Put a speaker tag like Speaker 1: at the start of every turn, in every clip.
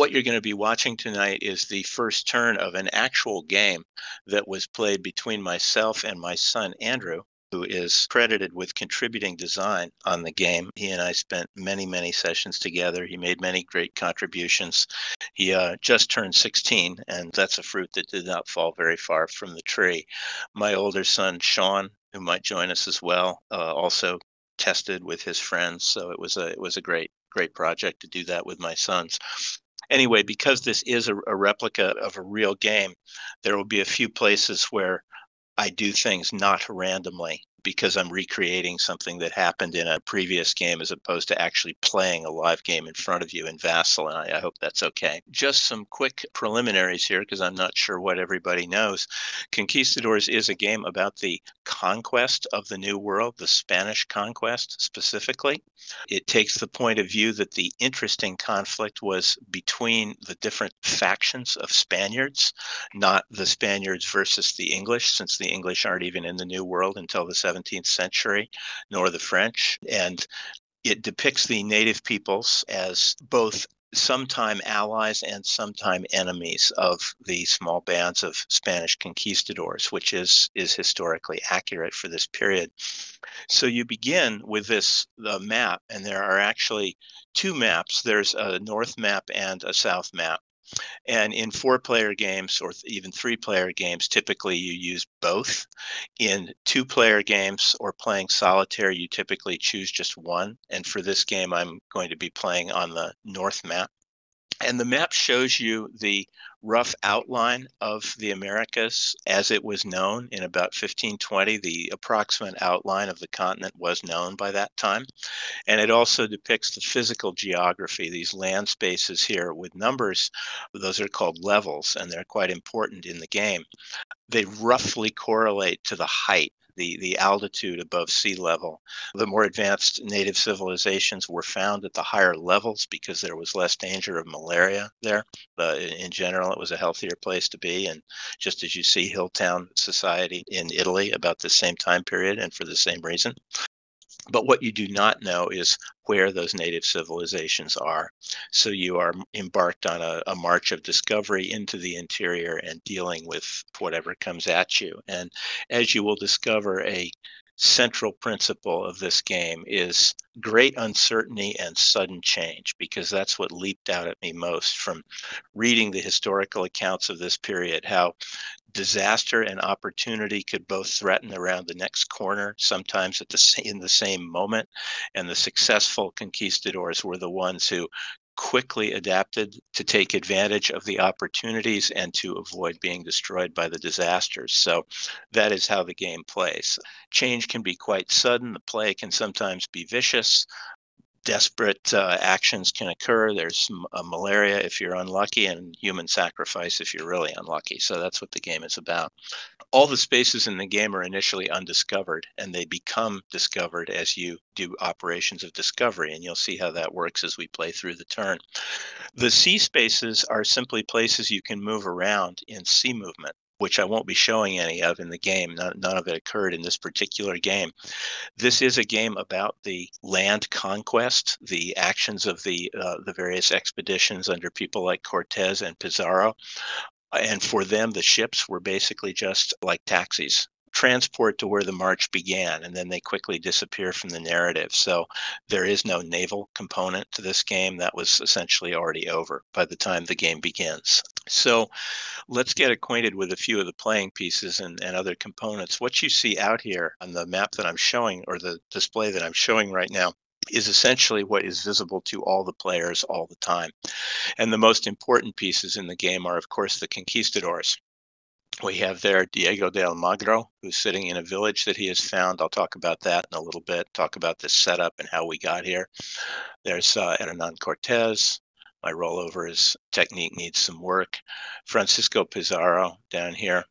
Speaker 1: what you're going to be watching tonight is the first turn of an actual game that was played between myself and my son Andrew who is credited with contributing design on the game. He and I spent many, many sessions together. He made many great contributions. He uh, just turned 16, and that's a fruit that did not fall very far from the tree. My older son, Sean, who might join us as well, uh, also tested with his friends. So it was a it was a great great project to do that with my sons anyway, because this is a, a, replica of a real game, there will be a few places where I do things not randomly because I'm recreating something that happened in a previous game as opposed to actually playing a live game in front of you in Vassal. And I, I hope that's okay. Just some quick preliminaries here because I'm not sure what everybody knows. Conquistadors is a game about the conquest of the New World, the Spanish conquest specifically. It takes the point of view that the interesting conflict was between the different factions of Spaniards, not the Spaniards versus the English, since the English aren't even in the New World until the 17th century, nor the French. And it depicts the native peoples as both sometime allies and sometime enemies of the small bands of Spanish conquistadors, which is is historically accurate for this period. So you begin with this the map, and there are actually two maps. There's a north map and a south map. And in four player games or even three player games, typically you use both. In two player games or playing solitaire, you typically choose just one. And for this game, I'm going to be playing on the north map. And the map shows you the rough outline of the Americas as it was known in about 1520. The approximate outline of the continent was known by that time. And it also depicts the physical geography, these land spaces here with numbers. Those are called levels, and they're quite important in the game. They roughly correlate to the height the, the altitude above sea level. The more advanced native civilizations were found at the higher levels because there was less danger of malaria there. Uh, in general, it was a healthier place to be. And just as you see Hilltown society in Italy about the same time period and for the same reason. But what you do not know is where those native civilizations are. So you are embarked on a, a, march of discovery into the interior and dealing with whatever comes at you. And as you will discover, a central principle of this game is great uncertainty and sudden change because that's what leaped out at me most from reading the historical accounts of this period how disaster and opportunity could both threaten around the next corner, sometimes at the in the same moment. And the successful conquistadors were the ones who quickly adapted to take advantage of the opportunities and to avoid being destroyed by the disasters. So that is how the game plays. Change can be quite sudden, the play can sometimes be vicious desperate uh, actions can occur. There's uh, malaria if you're unlucky, and human sacrifice if you're really unlucky. So that's what the game is about. All the spaces in the game are initially undiscovered, and they become discovered as you do operations of discovery. And you'll see how that works as we play through the turn. The sea spaces are simply places you can move around in sea movement which I won't be showing any of in the game. None, none, of it occurred in this particular game. This is a game about the land conquest, the actions of the uh, the various expeditions under people like Cortez and Pizarro. And for them, the ships were basically just like taxis transport to where the march began, and then they quickly disappear from the narrative. So there is no naval component to this game. That was essentially already over by the time the game begins. So let's get acquainted with a few of the playing pieces and, and other components. What you see out here on the map that I'm showing, or the display that I'm showing right now, is essentially what is visible to all the players all the time. And the most important pieces in the game are, of course, the conquistadors. We have there Diego de Almagro, who's sitting in a village that he has found. I'll talk about that in a little bit, talk about this setup and how we got here. There's uh, Hernan Cortez. My rollover is technique needs some work. Francisco Pizarro down here.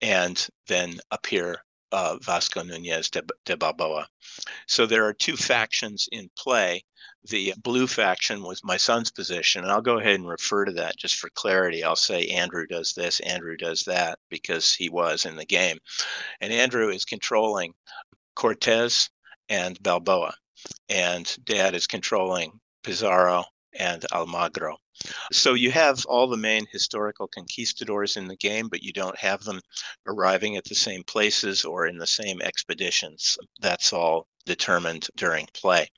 Speaker 1: And then up here, uh, Vasco Nunez de, de Balboa. So there are two factions in play. The blue faction was my son's position, and I'll go ahead and refer to that just for clarity. I'll say Andrew does this, Andrew does that, because he was in the game. And Andrew is controlling Cortez and Balboa, and Dad is controlling Pizarro and Almagro. So you have all the main historical conquistadors in the game, but you don't have them arriving at the same places or in the same expeditions. That's all determined during play.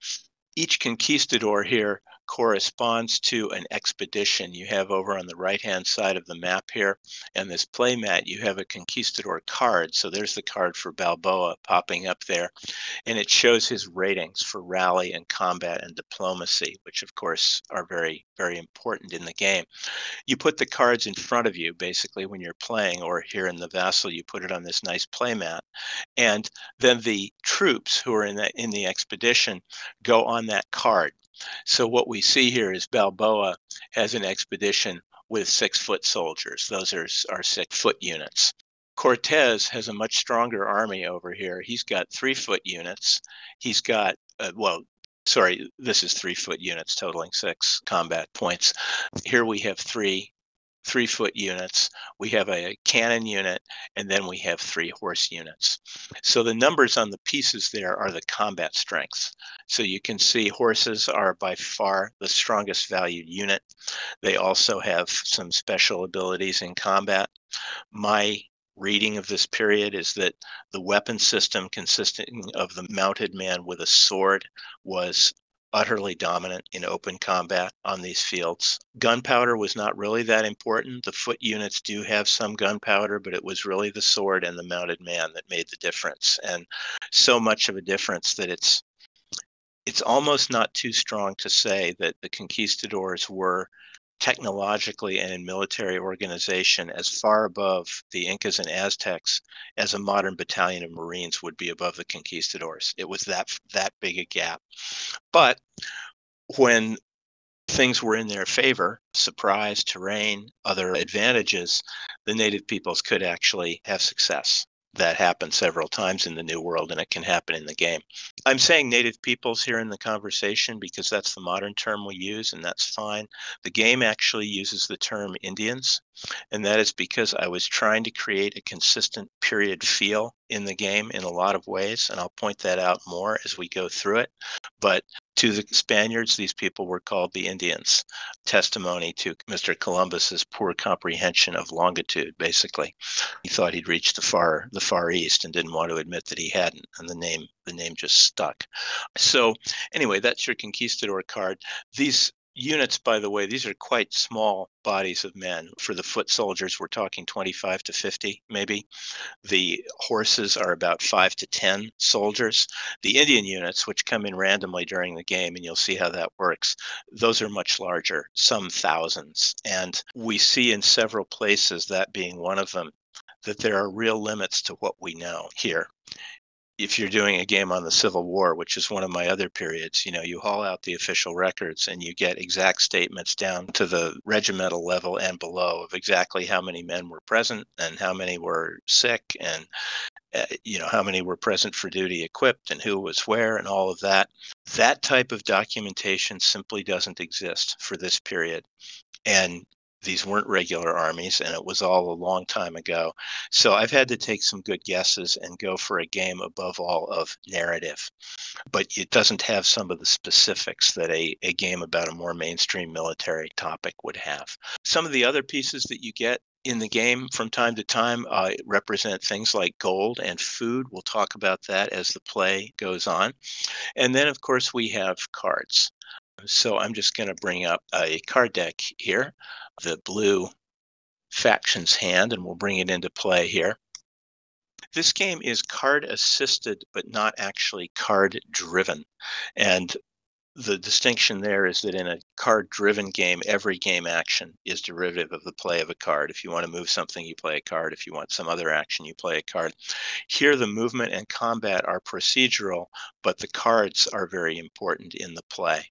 Speaker 1: Each conquistador here corresponds to an expedition you have over on the right hand side of the map here. And this playmat, you have a conquistador card. So there's the card for Balboa popping up there. And it shows his ratings for rally and combat and diplomacy, which of course are very, very important in the game. You put the cards in front of you basically when you're playing, or here in the Vassal, you put it on this nice playmat. And then the troops who are in the, in the expedition go on that card. So what we see here is Balboa has an expedition with six foot soldiers. Those are our six foot units. Cortez has a much stronger army over here. He's got three foot units. He's got, uh, well, sorry, this is three foot units totaling six combat points. Here we have three three foot units, we have a cannon unit, and then we have three horse units. So the numbers on the pieces there are the combat strengths. So you can see horses are by far the strongest valued unit. They also have some special abilities in combat. My reading of this period is that the weapon system consisting of the mounted man with a sword was utterly dominant in open combat on these fields. Gunpowder was not really that important. The foot units do have some gunpowder, but it was really the sword and the mounted man that made the difference. And so much of a difference that it's it's almost not too strong to say that the conquistadors were technologically and in military organization as far above the Incas and Aztecs as a modern battalion of Marines would be above the conquistadors. It was that that big a gap. But when things were in their favor, surprise, terrain, other advantages, the native peoples could actually have success that happened several times in the New World, and it can happen in the game. I'm saying native peoples here in the conversation because that's the modern term we use, and that's fine. The game actually uses the term Indians, and that is because I was trying to create a consistent period feel in the game in a lot of ways, and I'll point that out more as we go through it. But to the Spaniards, these people were called the Indians. Testimony to Mr. Columbus's poor comprehension of longitude, basically. He thought he'd reached the far the far east and didn't want to admit that he hadn't, and the name the name just stuck. So anyway, that's your conquistador card. These units, by the way, these are quite small bodies of men. For the foot soldiers, we're talking 25 to 50, maybe. The horses are about 5 to 10 soldiers. The Indian units, which come in randomly during the game, and you'll see how that works, those are much larger, some thousands. And we see in several places, that being one of them, that there are real limits to what we know here if you're doing a game on the Civil War, which is one of my other periods, you know, you haul out the official records and you get exact statements down to the regimental level and below of exactly how many men were present and how many were sick and uh, you know how many were present for duty equipped and who was where and all of that. That type of documentation simply doesn't exist for this period. And these weren't regular armies and it was all a long time ago. So I've had to take some good guesses and go for a game above all of narrative. But it doesn't have some of the specifics that a, a game about a more mainstream military topic would have. Some of the other pieces that you get in the game from time to time uh, represent things like gold and food. We'll talk about that as the play goes on. And then, of course, we have cards. So I'm just going to bring up a card deck here, the blue faction's hand, and we'll bring it into play here. This game is card assisted, but not actually card driven. And the distinction there is that in a card driven game, every game action is derivative of the play of a card. If you want to move something, you play a card. If you want some other action, you play a card. Here, the movement and combat are procedural, but the cards are very important in the play.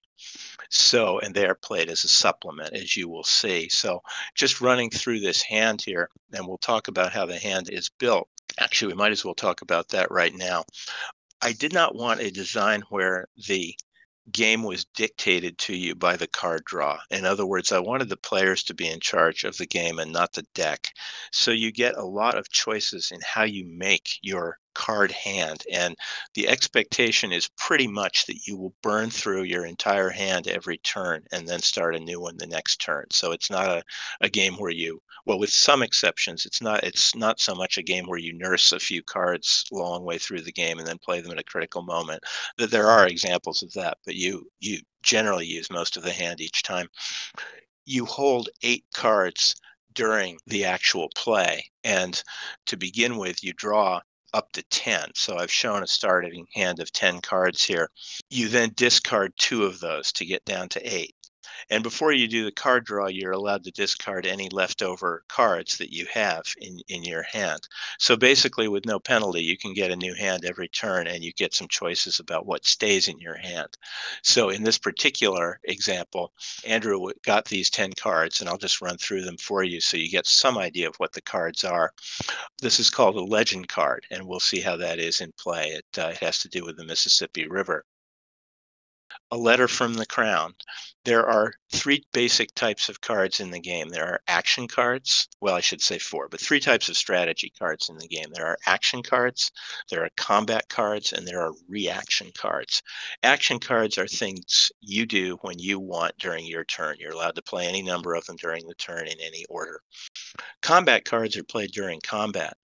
Speaker 1: So, and they are played as a supplement, as you will see. So, just running through this hand here, and we'll talk about how the hand is built. Actually, we might as well talk about that right now. I did not want a design where the game was dictated to you by the card draw. In other words, I wanted the players to be in charge of the game and not the deck. So you get a lot of choices in how you make your card hand. And the expectation is pretty much that you will burn through your entire hand every turn and then start a new one the next turn. So it's not a, a game where you, well, with some exceptions, it's not it's not so much a game where you nurse a few cards long way through the game and then play them at a critical moment. That there are examples of that, but you you generally use most of the hand each time. You hold eight cards during the actual play. And to begin with, you draw up to 10. So I've shown a starting hand of 10 cards here. You then discard two of those to get down to eight. And before you do the card draw, you're allowed to discard any leftover cards that you have in, in your hand. So basically, with no penalty, you can get a new hand every turn and you get some choices about what stays in your hand. So in this particular example, Andrew got these 10 cards, and I'll just run through them for you so you get some idea of what the cards are. This is called a legend card, and we'll see how that is in play. It, uh, it has to do with the Mississippi River a letter from the crown. There are three basic types of cards in the game. There are action cards. Well, I should say four, but three types of strategy cards in the game. There are action cards, there are combat cards, and there are reaction cards. Action cards are things you do when you want during your turn. You're allowed to play any number of them during the turn in any order. Combat cards are played during combat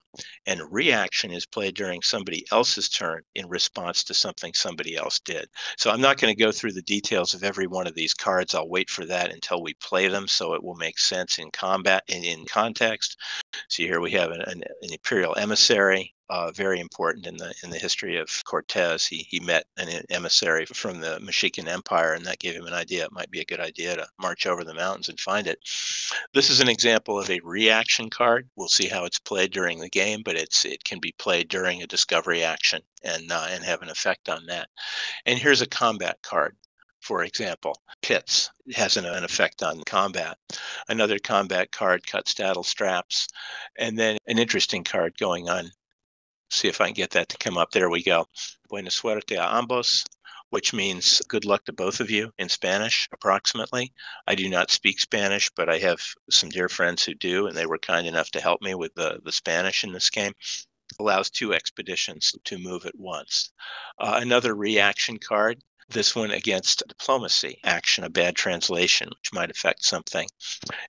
Speaker 1: and reaction is played during somebody else's turn in response to something somebody else did. So I'm not going to go through the details of every one of these cards. I'll wait for that until we play them so it will make sense in combat and in context. So here we have an, an, an Imperial Emissary, uh, very important in the in the history of Cortez. He he met an emissary from the Mexican Empire, and that gave him an idea. It might be a good idea to march over the mountains and find it. This is an example of a reaction card. We'll see how it's played during the game, but it's it can be played during a discovery action and uh, and have an effect on that. And here's a combat card for example. Pits has an, an, effect on combat. Another combat card cuts saddle straps. And then an interesting card going on see if I can get that to come up. There we go. Buena suerte a ambos, which means good luck to both of you in Spanish, approximately. I do not speak Spanish, but I have some dear friends who do, and they were kind enough to help me with the, the Spanish in this game. Allows two expeditions to move at once. Uh, another reaction card this one against diplomacy action, a bad translation, which might affect something.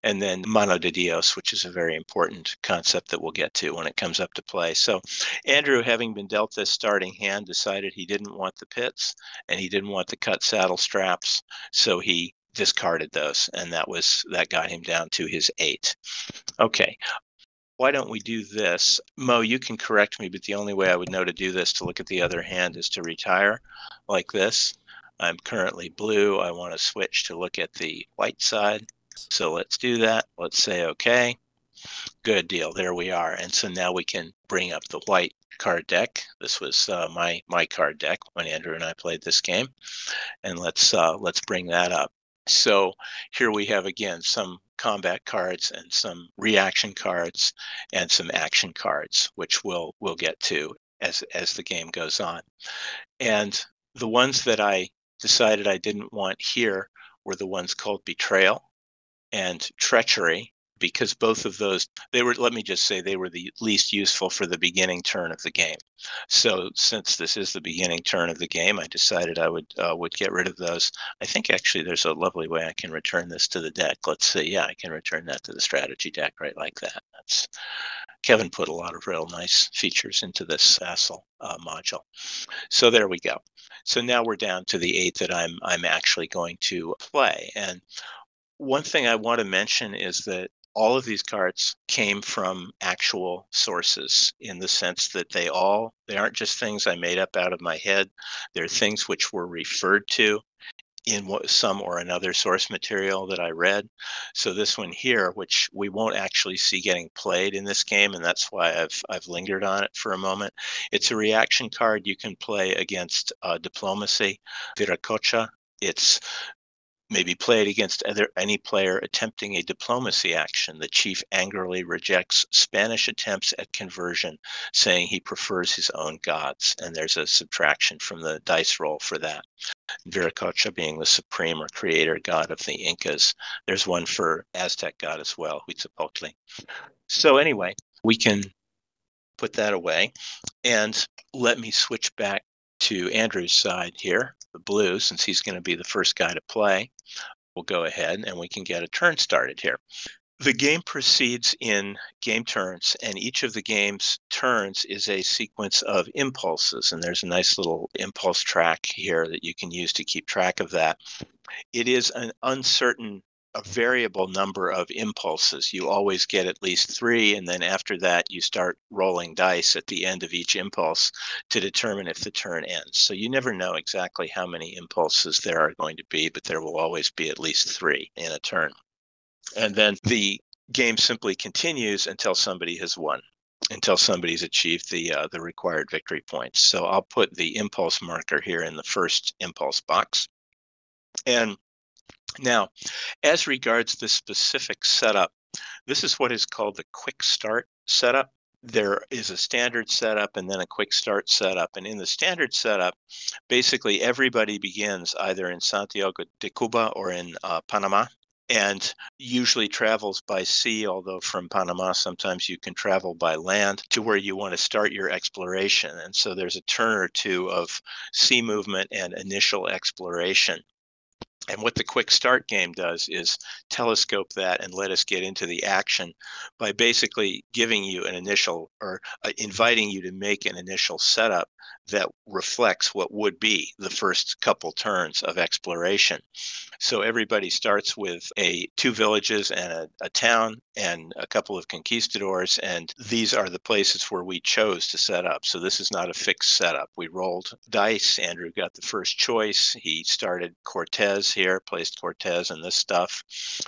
Speaker 1: And then mano de Dios, which is a very important concept that we'll get to when it comes up to play. So Andrew, having been dealt this starting hand, decided he didn't want the pits and he didn't want the cut saddle straps. So he discarded those and that was that got him down to his eight okay why don't we do this? Moe, you can correct me, but the only way I would know to do this to look at the other hand is to retire like this. I'm currently blue. I want to switch to look at the white side. So let's do that. Let's say OK. Good deal. There we are. And so now we can bring up the white card deck. This was uh, my my card deck when Andrew and I played this game. And let's uh, let's bring that up. So here we have again some combat cards and some reaction cards and some action cards, which we'll we'll get to as as the game goes on. And the ones that I decided I didn't want here were the ones called betrayal and treachery because both of those they were let me just say they were the least useful for the beginning turn of the game. So since this is the beginning turn of the game i decided i would uh, would get rid of those. I think actually there's a lovely way i can return this to the deck. Let's see. Yeah i can return that to the strategy deck right like that. That's kevin put a lot of real nice features into this vassal uh, module. So there we go so now we're down to the eight that i'm i'm actually going to play. And one thing I want to mention is that all of these cards came from actual sources in the sense that they all they aren't just things i made up out of my head. They're things which were referred to in what, some or another source material that i read. So this one here which we won't actually see getting played in this game and that's why i've i've lingered on it for a moment. It's a reaction card you can play against uh, diplomacy. Viracocha. It's may be played against other, any player attempting a diplomacy action. The chief angrily rejects Spanish attempts at conversion, saying he prefers his own gods. And there's a subtraction from the dice roll for that. Viracocha being the supreme or creator god of the Incas. There's one for Aztec god as well, Huitzilopochtli. So anyway, we can put that away. And let me switch back to Andrew's side here, the blue, since he's going to be the first guy to play. We'll go ahead and we can get a turn started here. The game proceeds in game turns, and each of the game's turns is a sequence of impulses. And there's a nice little impulse track here that you can use to keep track of that. It is an uncertain a variable number of impulses. You always get at least three, and then after that, you start rolling dice at the end of each impulse to determine if the turn ends. So you never know exactly how many impulses there are going to be, but there will always be at least three in a turn. And then the game simply continues until somebody has won until somebody's achieved the uh, the required victory points. So I'll put the impulse marker here in the first impulse box. And now, as regards the specific setup, this is what is called the quick start setup. There is a standard setup and then a quick start setup. And in the standard setup, basically everybody begins either in Santiago de Cuba or in uh, Panama and usually travels by sea, although from Panama, sometimes you can travel by land to where you want to start your exploration. And so there's a turn or two of sea movement and initial exploration. And what the quick start game does is telescope that and let us get into the action by basically giving you an initial or uh, inviting you to make an initial setup that reflects what would be the first couple turns of exploration. So everybody starts with a two villages and a, a town and a couple of conquistadors and these are the places where we chose to set up. So this is not a fixed setup. We rolled dice. Andrew got the first choice. He started Cortez here, placed Cortez and this stuff.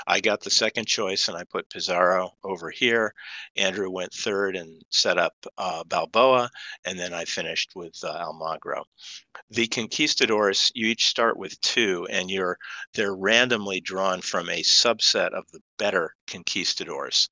Speaker 1: I got the second choice and I put Pizarro over here. Andrew went third and set up uh, Balboa and then I finished with uh, Almagro. The conquistadors, you each start with two, and you're they're randomly drawn from a subset of the better conquistadors,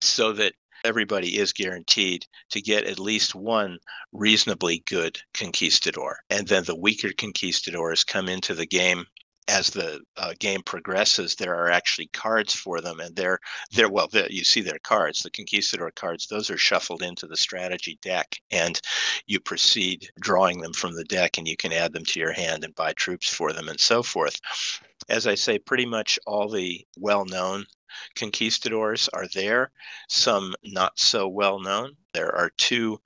Speaker 1: so that everybody is guaranteed to get at least one reasonably good conquistador. And then the weaker conquistadors come into the game as the uh, game progresses, there are actually cards for them, and they're they're well, they're, you see their cards, the conquistador cards. Those are shuffled into the strategy deck, and you proceed drawing them from the deck, and you can add them to your hand and buy troops for them, and so forth. As I say, pretty much all the well-known conquistadors are there. Some not so well known. There are two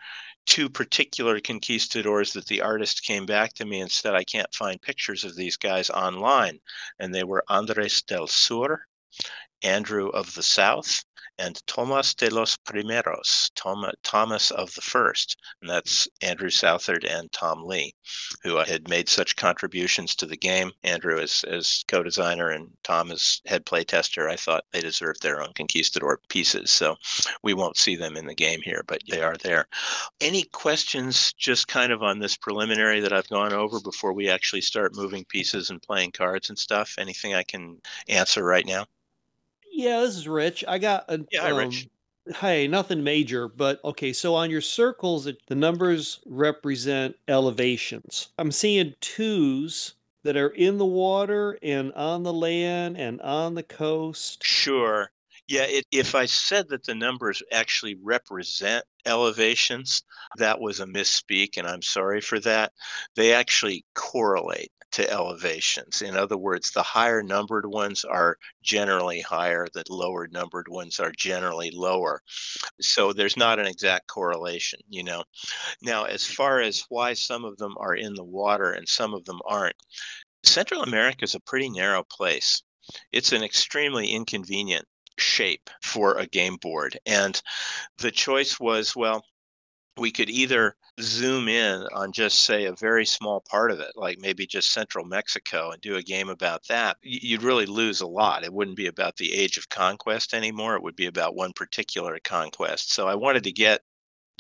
Speaker 1: two particular conquistadors that the artist came back to me and said, I can't find pictures of these guys online. And they were Andres del Sur, Andrew of the South, and Tomas de los Primeros, Tom, Thomas of the First. And that's Andrew Southard and Tom Lee, who had made such contributions to the game. Andrew as, as co designer and Tom as head play tester. I thought they deserved their own conquistador pieces. So we won't see them in the game here, but they are there. Any questions just kind of on this preliminary that I've gone over before we actually start moving pieces and playing cards and stuff? Anything I can answer right now?
Speaker 2: Yeah, this is Rich. I got a
Speaker 1: Yeah, hi,
Speaker 2: um,
Speaker 1: Rich.
Speaker 2: hey, nothing major, but okay. So on your circles, it, the numbers represent elevations. I'm seeing twos that are in the water and on the land and on the coast.
Speaker 1: Sure. Yeah, it, if I said that the numbers actually represent elevations, that was a misspeak, and I'm sorry for that. They actually correlate to elevations. In other words, the higher numbered ones are generally higher, the lower numbered ones are generally lower. So there's not an exact correlation, you know. Now, as far as why some of them are in the water and some of them aren't, Central America is a pretty narrow place. It's an extremely inconvenient shape for a game board. And the choice was well, we could either zoom in on just say a very small part of it like maybe just central mexico and do a game about that you'd really lose a lot it wouldn't be about the age of conquest anymore it would be about one particular conquest so i wanted to get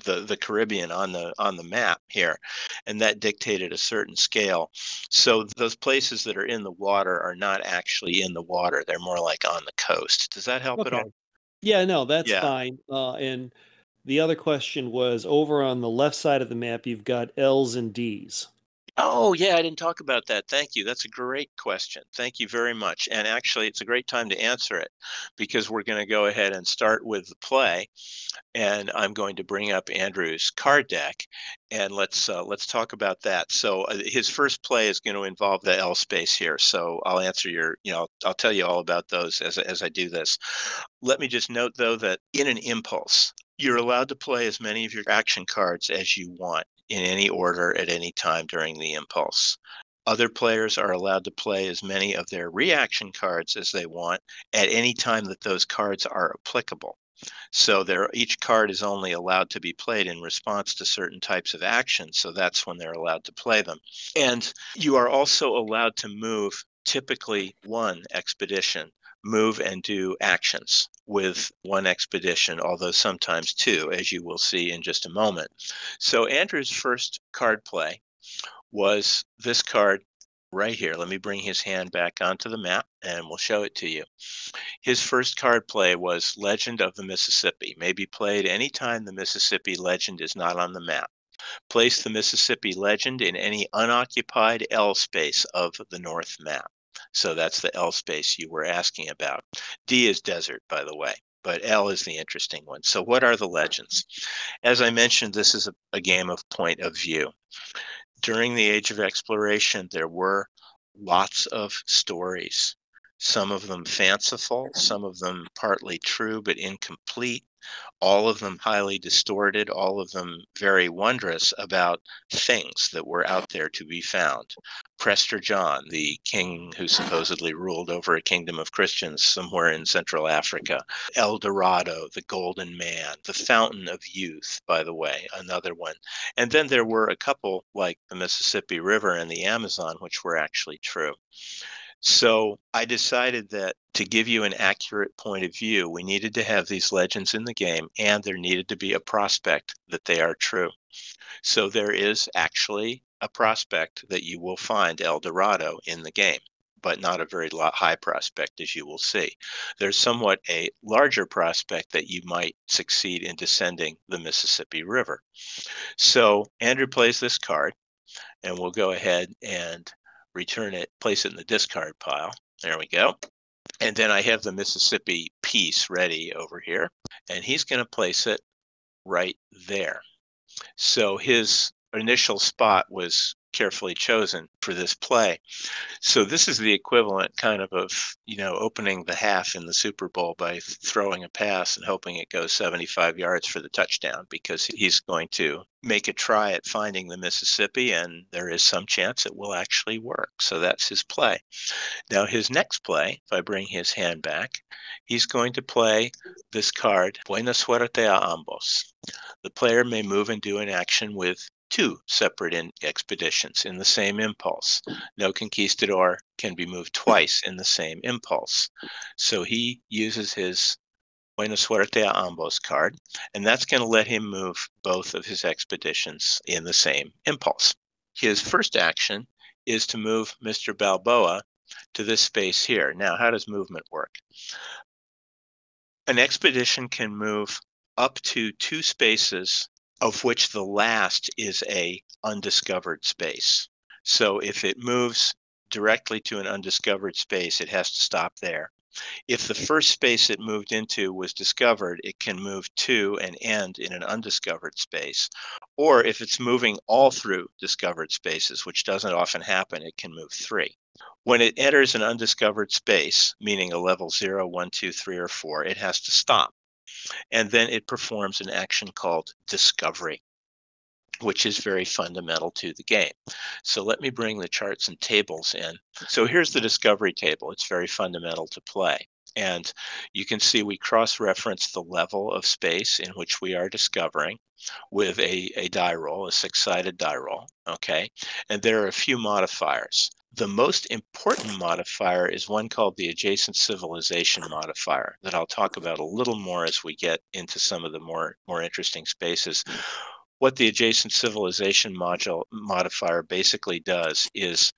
Speaker 1: the the Caribbean on the on the map here, and that dictated a certain scale. So those places that are in the water are not actually in the water; they're more like on the coast. Does that help at all?
Speaker 2: Yeah, no, that's
Speaker 1: Yeah.
Speaker 2: fine. Uh, and the other question was over on the left side of the map, you've got L's and D's.
Speaker 1: Oh, yeah, I didn't talk about that. Thank you. That's a great question. Thank you very much. And actually, it's a great time to answer it because we're going to go ahead and start with the play. And I'm going to bring up Andrew's card deck and let's uh, let's talk about that. So uh, his first play is going to involve the L space here. So I'll answer your, you know, I'll, I'll tell you all about those as as I do this. Let me just note though that in an impulse, you're allowed to play as many of your action cards as you want in any order at any time during the impulse. Other players are allowed to play as many of their reaction cards as they want at any time that those cards are applicable. So each card is only allowed to be played in response to certain types of actions. So that's when they're allowed to play them. And you are also allowed to move typically one expedition move and do actions with one expedition, although sometimes two, as you will see in just a moment. So Andrew's first card play was this card right here. Let me bring his hand back onto the map and we'll show it to you. His first card play was Legend of the Mississippi, may be played anytime the Mississippi legend is not on the map. Place the Mississippi legend in any unoccupied L space of the North map. So that's the L space you were asking about. D is desert, by the way, but L is the interesting one. So, what are the legends? As I mentioned, this is a, a game of point of view. During the age of exploration, there were lots of stories, some of them fanciful, some of them partly true but incomplete all of them highly distorted, all of them very wondrous about things that were out there to be found. Prester John, the king who supposedly ruled over a kingdom of Christians somewhere in Central Africa. El Dorado, the Golden Man, the Fountain of Youth, by the way, another one. And then there were a couple like the Mississippi River and the Amazon, which were actually true. So I decided that to give you an accurate point of view, we needed to have these legends in the game and there needed to be a prospect that they are true. So there is actually a prospect that you will find El Dorado in the game, but not a very high prospect, as you will see. There's somewhat a larger prospect that you might succeed in descending the Mississippi River. So Andrew plays this card, and we'll go ahead and return it, place it in the discard pile. There we go. And then I have the Mississippi piece ready over here, and he's going to place it right there. So his initial spot was carefully chosen for this play. So this is the equivalent kind of of, you know, opening the half in the Super Bowl by throwing a pass and hoping it goes 75 yards for the touchdown because he's going to make a try at finding the Mississippi and there is some chance it will actually work. So that's his play. Now his next play, if I bring his hand back, he's going to play this card, Buena suerte a ambos. The player may move and do an action with two separate in expeditions in the same impulse. No conquistador can be moved twice in the same impulse. So he uses his Buena Suerte a Ambos card, and that's going to let him move both of his expeditions in the same impulse. His first action is to move Mr. Balboa to this space here. Now, how does movement work? An expedition can move up to two spaces of which the last is a undiscovered space. So if it moves directly to an undiscovered space, it has to stop there. If the first space it moved into was discovered, it can move to and end in an undiscovered space. Or if it's moving all through discovered spaces, which doesn't often happen, it can move three. When it enters an undiscovered space, meaning a level zero, one, two, three, or 4, it has to stop and then it performs an action called discovery which is very fundamental to the game. So let me bring the charts and tables in. So here's the discovery table. It's very fundamental to play. And you can see we cross-reference the level of space in which we are discovering with a, a die roll, a six-sided die roll, okay? And there are a few modifiers. The most important modifier is one called the adjacent civilization modifier that I'll talk about a little more as we get into some of the more, more interesting spaces. What the adjacent civilization module modifier basically does is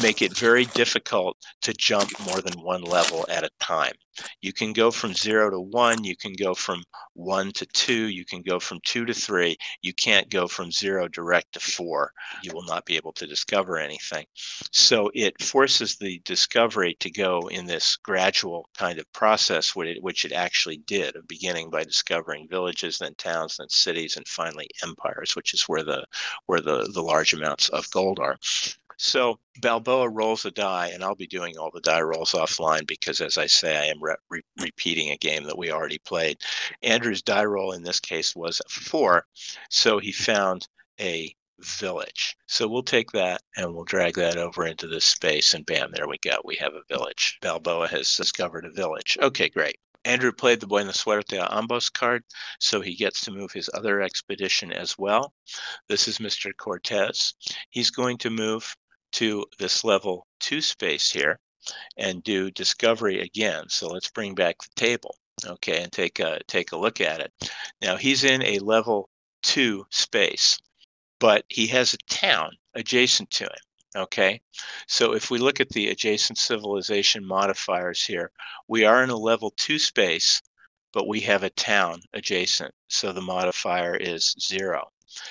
Speaker 1: make it very difficult to jump more than one level at a time. You can go from zero to one, you can go from one to two, you can go from two to three. You can't go from zero direct to four. You will not be able to discover anything. So it forces the discovery to go in this gradual kind of process, which it actually did, beginning by discovering villages, then towns, then cities, and finally empires, which is where the where the, the large amounts of gold are. So Balboa rolls a die, and I'll be doing all the die rolls offline because, as I say, I am re- re- repeating a game that we already played. Andrew's die roll in this case was four, so he found a village. So we'll take that and we'll drag that over into this space, and bam, there we go. We have a village. Balboa has discovered a village. Okay, great. Andrew played the Buena Suerte a Ambos card, so he gets to move his other expedition as well. This is Mr. Cortez. He's going to move to this level two space here and do discovery again. So let's bring back the table, okay, and take a, take a look at it. Now he's in a level two space, but he has a town adjacent to him. Okay, so if we look at the adjacent civilization modifiers here, we are in a level two space, but we have a town adjacent. So the modifier is zero.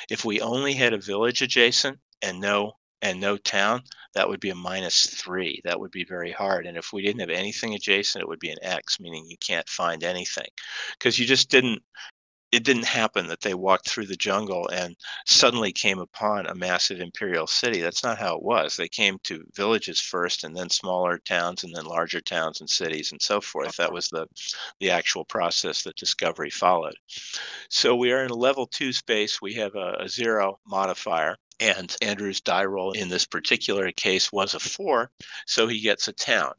Speaker 1: If we only had a village adjacent and no and no town, that would be a minus three. That would be very hard. And if we didn't have anything adjacent, it would be an X, meaning you can't find anything because you just didn't. It didn't happen that they walked through the jungle and suddenly came upon a massive imperial city. That's not how it was. They came to villages first, and then smaller towns, and then larger towns and cities, and so forth. That was the the actual process that discovery followed. So we are in a level two space. We have a, a zero modifier and Andrew's die roll in this particular case was a four, so he gets a town.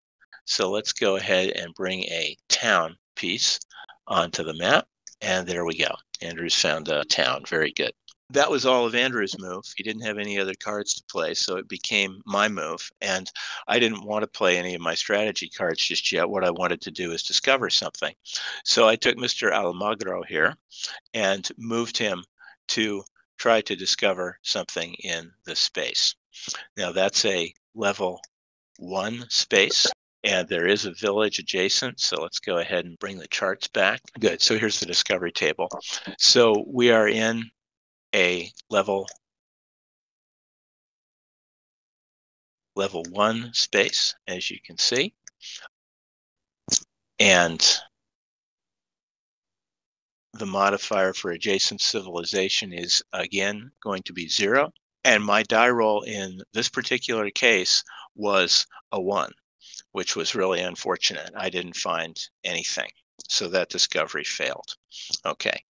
Speaker 1: So let's go ahead and bring a town piece onto the map. And there we go. Andrew's found a town. Very good. That was all of Andrew's move. He didn't have any other cards to play, so it became my move. And I didn't want to play any of my strategy cards just yet. What I wanted to do is discover something. So I took Mr. Almagro here and moved him to try to discover something in the space. Now that's a level one space and there is a village adjacent. So let's go ahead and bring the charts back. Good. So here's the discovery table. So we are in a level level one space, as you can see. And the modifier for adjacent civilization is again going to be zero. And my die roll in this particular case was a one, which was really unfortunate. I didn't find anything. So that discovery failed. Okay.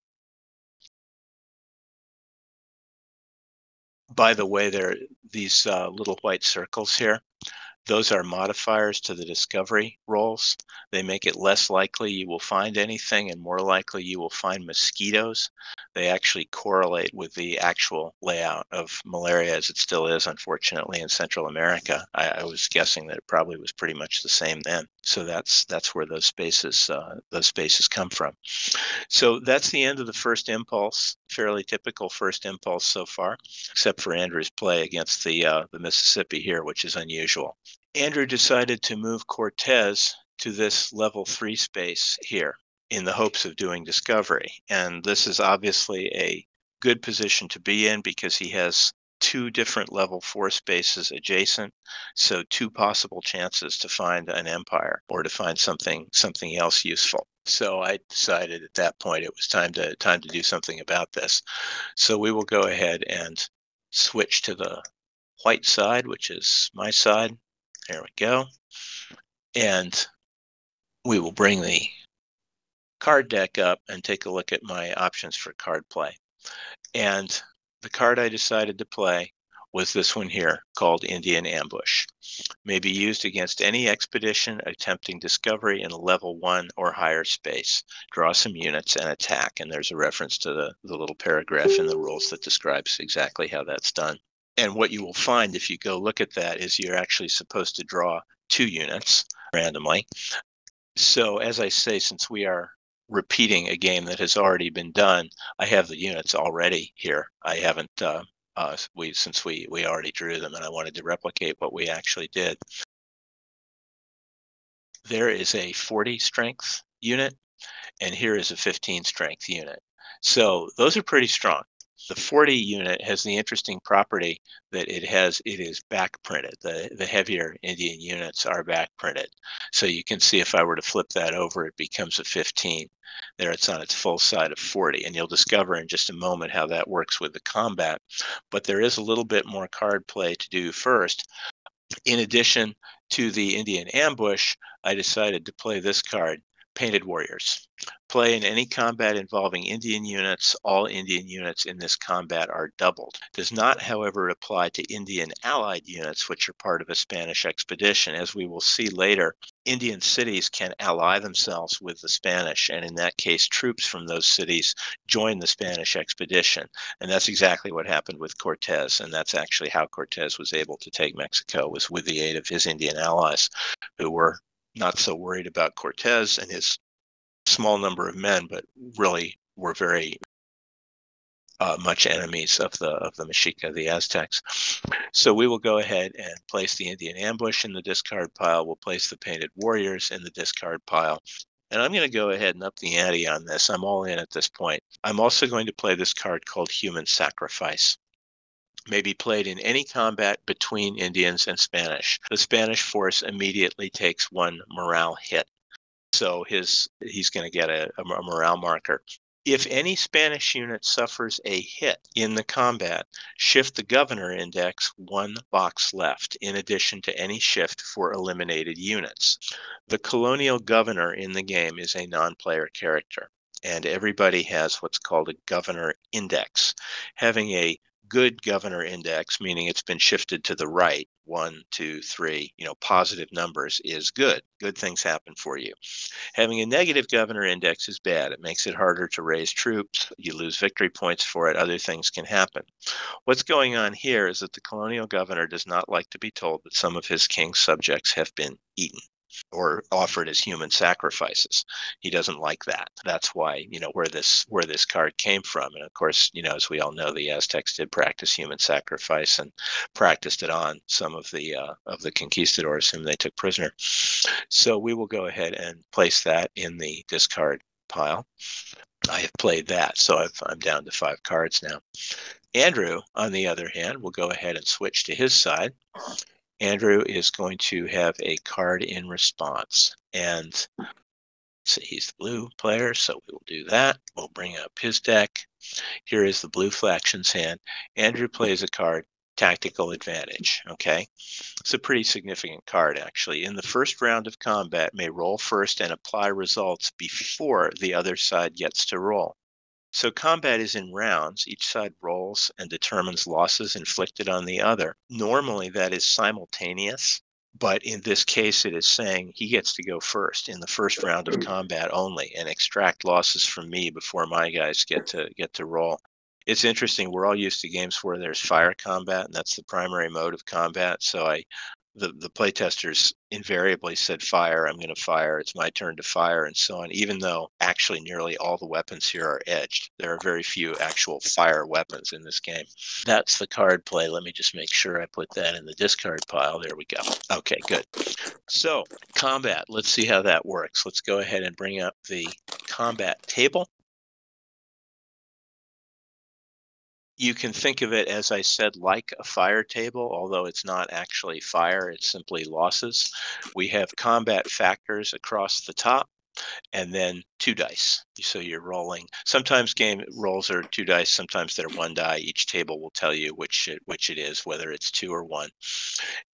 Speaker 1: By the way, there are these uh, little white circles here. Those are modifiers to the discovery rolls. They make it less likely you will find anything and more likely you will find mosquitoes. They actually correlate with the actual layout of malaria as it still is, unfortunately, in Central America. I, I was guessing that it probably was pretty much the same then. So that's that's where those spaces uh, those spaces come from. So that's the end of the first impulse. Fairly typical first impulse so far, except for Andrew's play against the uh, the Mississippi here, which is unusual. Andrew decided to move Cortez to this level three space here in the hopes of doing discovery. And this is obviously a good position to be in because he has two different level four spaces adjacent so two possible chances to find an empire or to find something something else useful so i decided at that point it was time to time to do something about this so we will go ahead and switch to the white side which is my side there we go. And we will bring the card deck up and take a look at my options for card play. And the card I decided to play was this one here called Indian Ambush. May be used against any expedition attempting discovery in a level one or higher space. Draw some units and attack. And there's a reference to the, the little paragraph in the rules that describes exactly how that's done. And what you will find if you go look at that is you're actually supposed to draw two units randomly. So, as I say, since we are repeating a game that has already been done, I have the units already here. I haven't uh, uh, we since we we already drew them, and I wanted to replicate what we actually did. There is a 40 strength unit, and here is a 15 strength unit. So those are pretty strong. The 40 unit has the interesting property that it has it is back printed. The the heavier Indian units are back printed. So you can see if I were to flip that over, it becomes a 15. There it's on its full side of 40. And you'll discover in just a moment how that works with the combat. But there is a little bit more card play to do first. In addition to the Indian ambush, I decided to play this card Painted Warriors. Play in any combat involving Indian units. All Indian units in this combat are doubled. Does not, however, apply to Indian allied units, which are part of a Spanish expedition. As we will see later, Indian cities can ally themselves with the Spanish, and in that case, troops from those cities join the Spanish expedition. And that's exactly what happened with Cortez, and that's actually how Cortez was able to take Mexico was with the aid of his Indian allies, who were not so worried about Cortez and his small number of men, but really were very uh, much enemies of the of the Mexica, the Aztecs. So we will go ahead and place the Indian ambush in the discard pile. We'll place the painted warriors in the discard pile. And I'm going to go ahead and up the ante on this. I'm all in at this point. I'm also going to play this card called Human Sacrifice may be played in any combat between Indians and Spanish. The Spanish force immediately takes one morale hit. So his he's going to get a, a morale marker. If any Spanish unit suffers a hit in the combat, shift the governor index one box left, in addition to any shift for eliminated units. The colonial governor in the game is a non player character, and everybody has what's called a governor index. Having a good governor index, meaning it's been shifted to the right, one, two, three, you know, positive numbers is good. Good things happen for you. Having a negative governor index is bad. It makes it harder to raise troops. You lose victory points for it. Other things can happen. What's going on here is that the colonial governor does not like to be told that some of his king's subjects have been eaten or offered as human sacrifices. He doesn't like that. That's why, you know, where this where this card came from. And of course, you know, as we all know, the Aztecs did practice human sacrifice and practiced it on some of the uh, of the conquistadors whom they took prisoner. So we will go ahead and place that in the discard pile. I have played that, so i am down to five cards now. Andrew, on the other hand, will go ahead and switch to his side Andrew is going to have a card in response. And so he's the blue player, so we will do that. We'll bring up his deck. Here is the blue faction's hand. Andrew plays a card, Tactical Advantage. Okay, it's a pretty significant card, actually. In the first round of combat, may roll first and apply results before the other side gets to roll. So combat is in rounds. Each side rolls and determines losses inflicted on the other. Normally, that is simultaneous, but in this case, it is saying he gets to go first in the first round of mm. combat only and extract losses from me before my guys get to get to roll. It's interesting. We're all used to games where there's fire combat, and that's the primary mode of combat. So I the the playtesters invariably said fire i'm going to fire it's my turn to fire and so on even though actually nearly all the weapons here are edged. There are very few actual fire weapons in this game. That's the card play. Let me just make sure i put that in the discard pile. There we go. Okay good. So combat. Let's see how that works. Let's go ahead and bring up the combat table you can think of it, as I said, like a fire table, although it's not actually fire, it's simply losses. We have combat factors across the top and then two dice. So you're rolling. Sometimes game rolls are two dice, sometimes they're one die. Each table will tell you which it, which it is, whether it's two or one.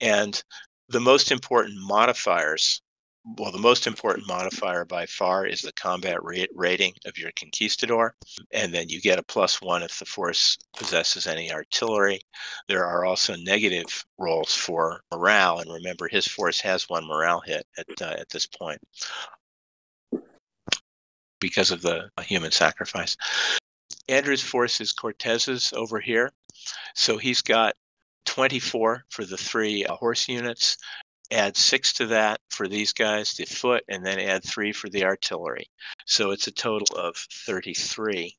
Speaker 1: And the most important modifiers well, the most important modifier by far is the combat rate rating of your conquistador. And then you get a plus one if the force possesses any artillery. There are also negative rolls for morale. And remember, his force has one morale hit at, uh, at this point because of the human sacrifice. Andrew's force is Cortez's over here. So he's got 24 for the three uh, horse units add six to that for these guys, the foot, and then add three for the artillery. So it's a total of 33.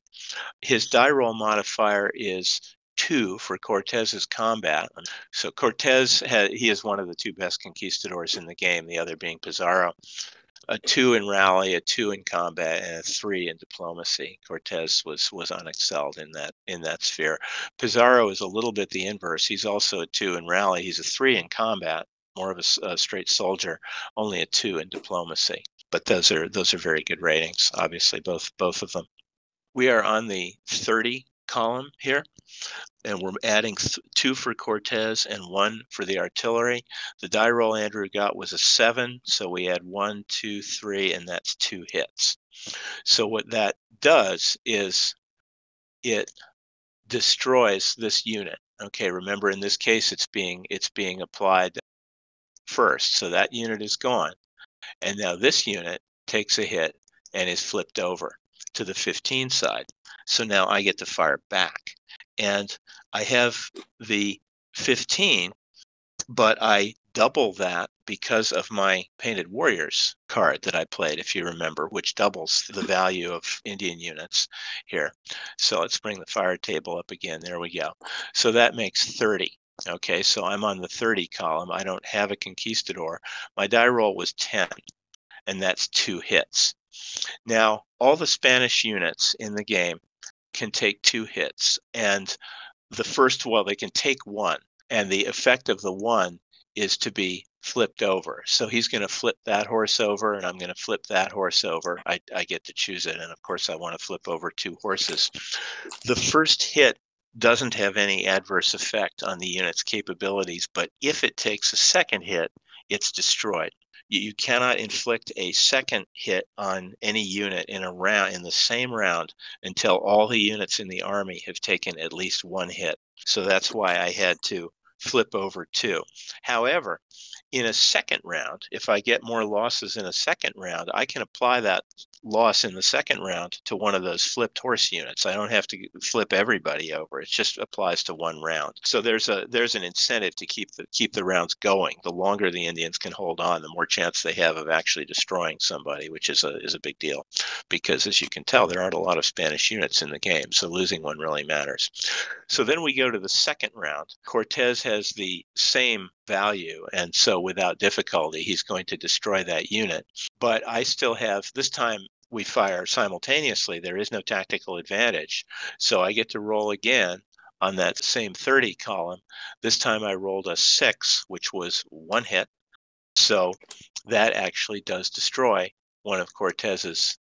Speaker 1: His die roll modifier is two for Cortez's combat. So Cortez, had, he is one of the two best conquistadors in the game, the other being Pizarro. A two in rally, a two in combat, and a three in diplomacy. Cortez was was unexcelled in that in that sphere. Pizarro is a little bit the inverse. He's also a two in rally. He's a three in combat, more of a, a straight soldier, only a two in diplomacy. But those are those are very good ratings. Obviously, both both of them. We are on the 30 column here and we're adding th- two for Cortez and one for the artillery. The die roll Andrew got was a seven, so we add one, two, three, and that's two hits. So what that does is it destroys this unit. Okay, remember in this case it's being it's being applied first, so that unit is gone, and now this unit takes a hit and is flipped over to the 15 side. So now I get to fire back and I have the 15, but I double that because of my Painted Warriors card that I played, if you remember, which doubles the value of Indian units here. So let's bring the fire table up again. There we go. So that makes 30. Okay, so I'm on the 30 column. I don't have a conquistador. My die roll was 10, and that's two hits. Now, all the Spanish units in the game can take two hits. And the first, well, they can take one. And the effect of the one is to be flipped over. So he's going to flip that horse over, and I'm going to flip that horse over. I, I get to choose it. And of course, I want to flip over two horses. The first hit doesn't have any adverse effect on the unit's capabilities, but if it takes a second hit, it's destroyed you cannot inflict a second hit on any unit in a round in the same round until all the units in the army have taken at least one hit. So that's why I had to flip over two. However, in a second round, if I get more losses in a second round, I can apply that loss in the second round to one of those flipped horse units. I don't have to flip everybody over. It just applies to one round. So there's a there's an incentive to keep the keep the rounds going. The longer the Indians can hold on, the more chance they have of actually destroying somebody, which is a is a big deal. Because as you can tell, there aren't a lot of Spanish units in the game, so losing one really matters. So then we go to the second round. Cortez has the same value. And so without difficulty, he's going to destroy that unit. But I still have, this time we fire simultaneously. There is no tactical advantage. So I get to roll again on that same 30 column. This time I rolled a six, which was one hit. So that actually does destroy one of Cortez's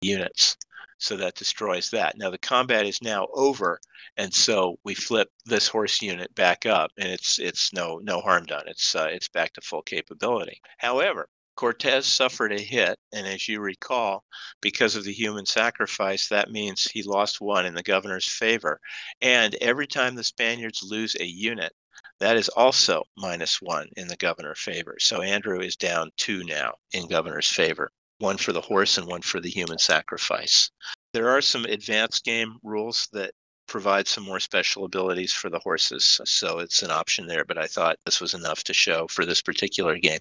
Speaker 1: units. So that destroys that. Now the combat is now over, and so we flip this horse unit back up, and it's it's no no harm done. It's uh, it's back to full capability. However, Cortez suffered a hit, and as you recall, because of the human sacrifice, that means he lost one in the governor's favor. And every time the Spaniards lose a unit, that is also minus one in the governor's favor. So Andrew is down two now in governor's favor one for the horse and one for the human sacrifice. There are some advanced game rules that provide some more special abilities for the horses. So it's an option there, but I thought this was enough to show for this particular game.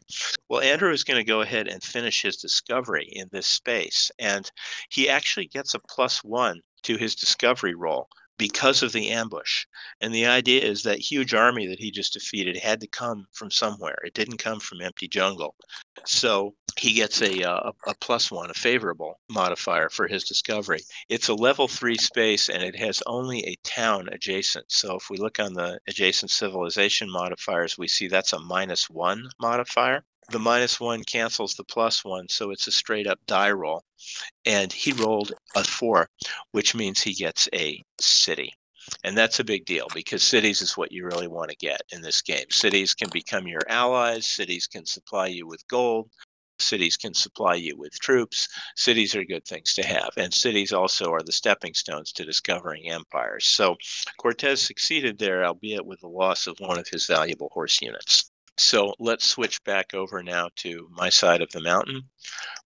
Speaker 1: Well, Andrew is going to go ahead and finish his discovery in this space, and he actually gets a plus one to his discovery roll because of the ambush. And the idea is that huge army that he just defeated had to come from somewhere. It didn't come from empty jungle. So he gets a, uh, a, a plus one, a favorable modifier for his discovery. It's a level three space and it has only a town adjacent. So if we look on the adjacent civilization modifiers, we see that's a minus one modifier the minus one cancels the plus one, so it's a straight up die roll. And he rolled a four, which means he gets a city. And that's a big deal because cities is what you really want to get in this game. Cities can become your allies, cities can supply you with gold, cities can supply you with troops. Cities are good things to have. And cities also are the stepping stones to discovering empires. So Cortez succeeded there, albeit with the loss of one of his valuable horse units. So let's switch back over now to my side of the mountain.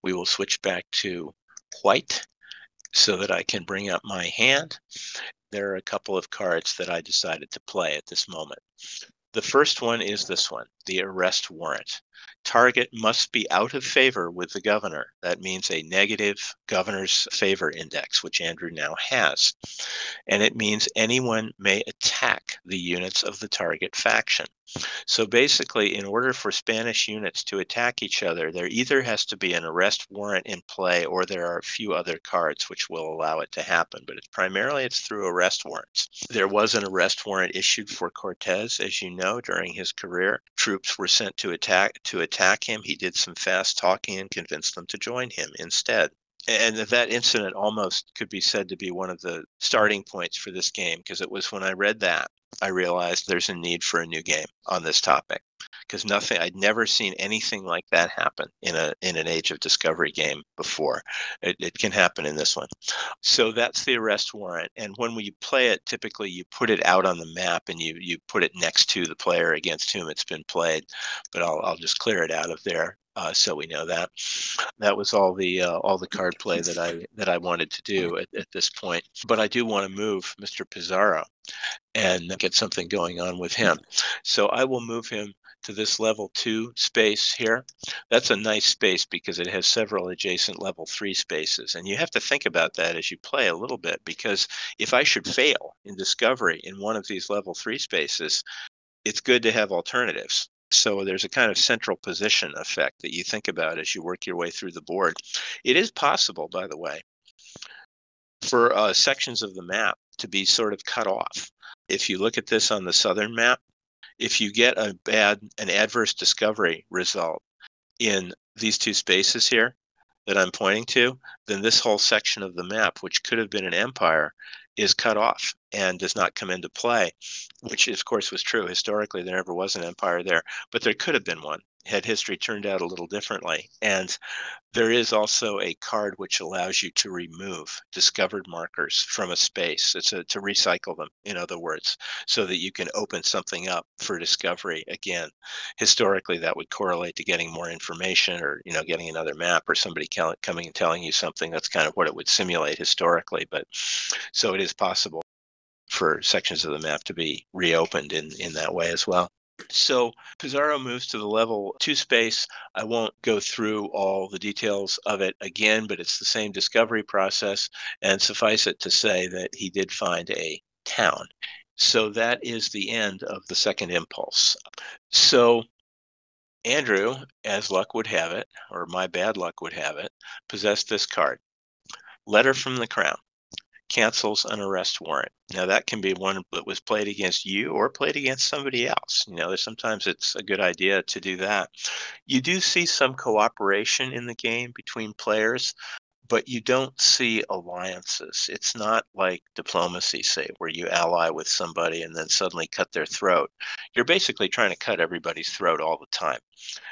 Speaker 1: We will switch back to white so that I can bring up my hand. There are a couple of cards that I decided to play at this moment. The first one is this one the arrest warrant. Target must be out of favor with the governor. That means a negative governor's favor index, which Andrew now has. And it means anyone may attack the units of the target faction. So basically, in order for Spanish units to attack each other, there either has to be an arrest warrant in play or there are a few other cards which will allow it to happen. But it's primarily it's through arrest warrants. There was an arrest warrant issued for Cortez, as you know, during his career. Troops were sent to attack to attack him. He did some fast talking and convinced them to join him instead and that incident almost could be said to be one of the starting points for this game because it was when I read that I realized there's a need for a new game on this topic because nothing I'd never seen anything like that happen in a in an Age of Discovery game before. It, it can happen in this one. So that's the arrest warrant, and when we play it, typically you put it out on the map and you you put it next to the player against whom it's been played. But I'll I'll just clear it out of there uh, so we know that. That was all the uh, all the card play that I that I wanted to do at, at this point. But I do want to move Mr. Pizarro and get something going on with him. So I will move him to this level two space here. That's a nice space because it has several adjacent level three spaces. And you have to think about that as you play a little bit because if I should fail in discovery in one of these level three spaces, it's good to have alternatives. So there's a kind of central position effect that you think about as you work your way through the board. It is possible, by the way, for uh, sections of the map to be sort of cut off. If you look at this on the southern map, if you get a bad, an adverse discovery result in these two spaces here that I'm pointing to, then this whole section of the map, which could have been an empire, is cut off and does not come into play, which of course was true. Historically, there never was an empire there, but there could have been one had history turned out a little differently. And there is also a card which allows you to remove discovered markers from a space. It's a, to recycle them, in other words, so that you can open something up for discovery again. Historically, that would correlate to getting more information or, you know, getting another map or somebody coming and telling you something. That's kind of what it would simulate historically. But so it is possible for sections of the map to be reopened in, in that way as well. So Pizarro moves to the level two space. I won't go through all the details of it again, but it's the same discovery process. And suffice it to say that he did find a town. So that is the end of the second impulse. So Andrew, as luck would have it, or my bad luck would have it, possessed this card Letter from the Crown cancels an arrest warrant. Now that can be one that was played against you or played against somebody else. You know, sometimes it's a good idea to do that. You do see some cooperation in the game between players, but you don't see alliances. It's not like diplomacy, say, where you ally with somebody and then suddenly cut their throat. You're basically trying to cut everybody's throat all the time.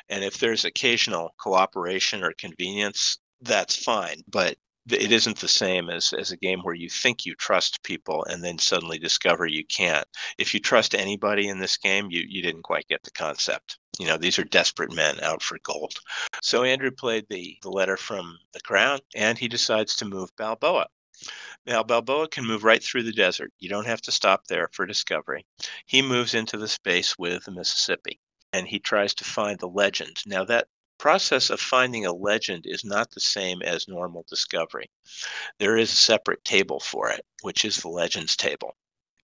Speaker 1: And if there's occasional cooperation or convenience, that's fine. But it isn't the same as, as a game where you think you trust people and then suddenly discover you can't. If you trust anybody in this game, you, you didn't quite get the concept. You know, these are desperate men out for gold. So Andrew played the, the letter from the crown and he decides to move Balboa. Now, Balboa can move right through the desert. You don't have to stop there for discovery. He moves into the space with the Mississippi and he tries to find the legend. Now, that process of finding a legend is not the same as normal discovery. There is a separate table for it, which is the legends table.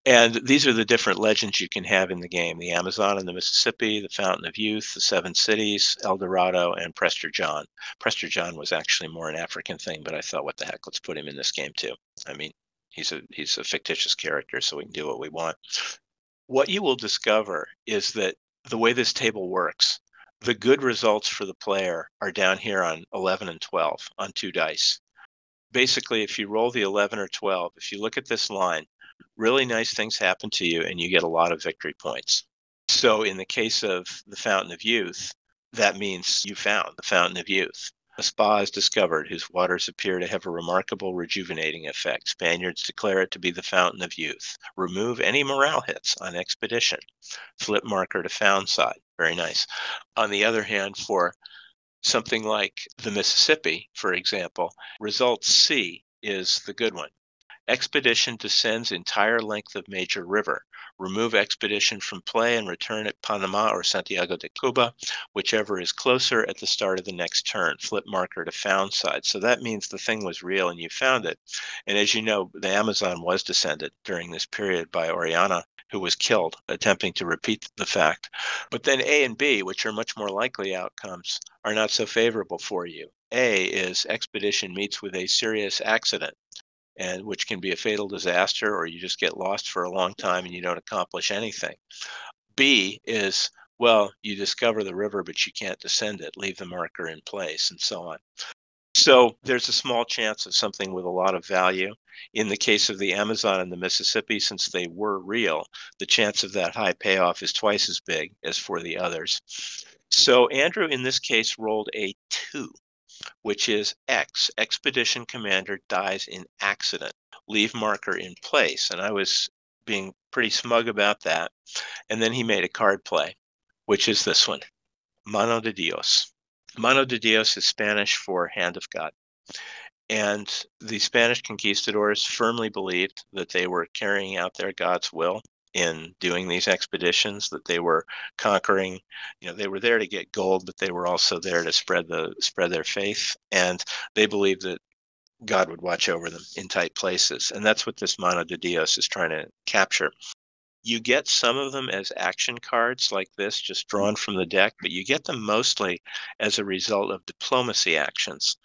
Speaker 1: And these are the different legends you can have in the game the Amazon and the Mississippi, the Fountain of Youth, the Seven Cities, El Dorado, and Prester John. Prester John was actually more an African thing, but I thought, what the heck, let's put him in this game too. I mean, he's a he's a fictitious character, so we can do what we want. What you will discover is that the way this table works the good results for the player are down here on 11 and 12 on two dice. Basically, if you roll the 11 or 12, if you look at this line, really nice things happen to you and you get a lot of victory points. So, in the case of the Fountain of Youth, that means you found the Fountain of Youth. A spa is discovered whose waters appear to have a remarkable rejuvenating effect. Spaniards declare it to be the fountain of youth. Remove any morale hits on expedition. Flip marker to found side. Very nice. On the other hand, for something like the Mississippi, for example, result C is the good one. Expedition descends entire length of major river. Remove expedition from play and return it Panama or Santiago de Cuba, whichever is closer at the start of the next turn. Flip marker to found side. So that means the thing was real and you found it. And as you know, the Amazon was descended during this period by Orellana who was killed attempting to repeat the fact. But then A and B, which are much more likely outcomes, are not so favorable for you. A is expedition meets with a serious accident and which can be a fatal disaster or you just get lost for a long time and you don't accomplish anything. B is well, you discover the river, but you can't descend it, leave the marker in place, and so on. So there's a small chance of something with a lot of value. In the case of the Amazon and the Mississippi, since they were real, the chance of that high payoff is twice as big as for the others. So Andrew, in this case, rolled a two, which is X. Expedition commander dies in accident. Leave marker in place. And I was being pretty smug about that. And then he made a card play, which is this one Mano de Dios. Mano de Dios is Spanish for hand of God. And the Spanish conquistadors firmly believed that they were carrying out their God's will in doing these expeditions that they were conquering you know they were there to get gold but they were also there to spread the spread their faith and they believed that god would watch over them in tight places and that's what this mano de dios is trying to capture you get some of them as action cards like this, just drawn from the deck, but you get them mostly as a result of diplomacy actions.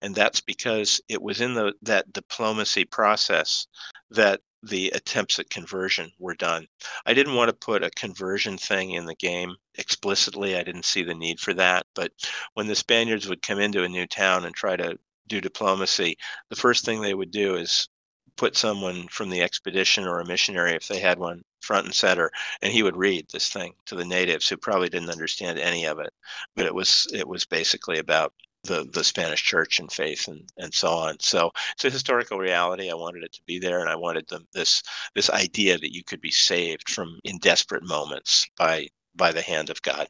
Speaker 1: And that's because it was in the, that diplomacy process that the attempts at conversion were done. I didn't want to put a conversion thing in the game explicitly. I didn't see the need for that. But when the Spaniards would come into a new town and try to do diplomacy, the first thing they would do is put someone from the expedition or a missionary, if they had one, front and center, and he would read this thing to the natives who probably didn't understand any of it. But it was it was basically about the the Spanish church and faith and and so on. So it's a historical reality. I wanted it to be there, and I wanted them this this idea that you could be saved from in desperate moments by by the hand of God.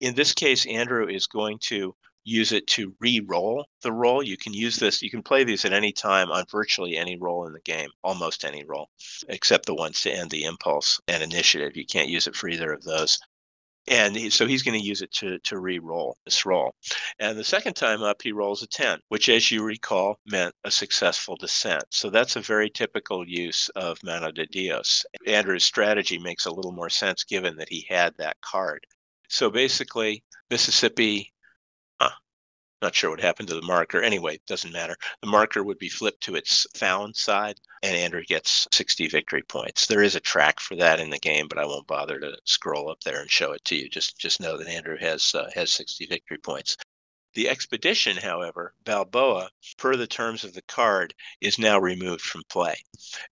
Speaker 1: In this case, Andrew is going to use it to re-roll the roll. You can use this, you can play these at any time on virtually any roll in the game, almost any roll, except the ones to end the impulse and initiative. You can't use it for either of those. And he, so he's going to use it to, to re-roll this roll. And the second time up, he rolls a 10, which, as you recall, meant a successful descent. So that's a very typical use of Mano de Dios. Andrew's strategy makes a little more sense given that he had that card. So basically, Mississippi not sure what happened to the marker. Anyway, doesn't matter. The marker would be flipped to its found side, and Andrew gets 60 victory points. There is a track for that in the game, but I won't bother to scroll up there and show it to you. Just just know that Andrew has uh, has 60 victory points. The expedition, however, Balboa, per the terms of the card, is now removed from play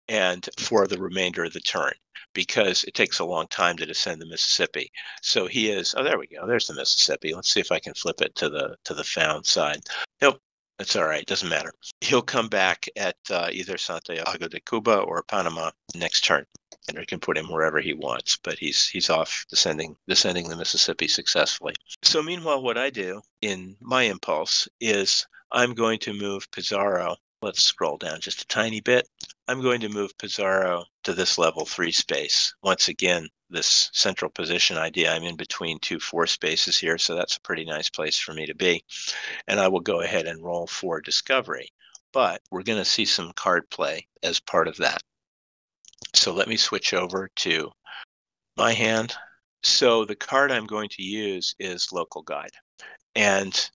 Speaker 1: and for the remainder of the turn because it takes a long time to descend the Mississippi. So he is oh there we go. There's the Mississippi. Let's see if I can flip it to the to the found side. Nope. That's all right. Doesn't matter. He'll come back at uh, either Santiago de Cuba or Panama next turn. Henry can put him wherever he wants, but he's he's off descending descending the Mississippi successfully. So meanwhile, what I do in my impulse is I'm going to move Pizarro. Let's scroll down just a tiny bit. I'm going to move Pizarro to this level three space. Once again, this central position idea, I'm in between two four spaces here, so that's a pretty nice place for me to be. And I will go ahead and roll for discovery. But we're going to see some card play as part of that. So let me switch over to my hand. So the card I'm going to use is Local Guide and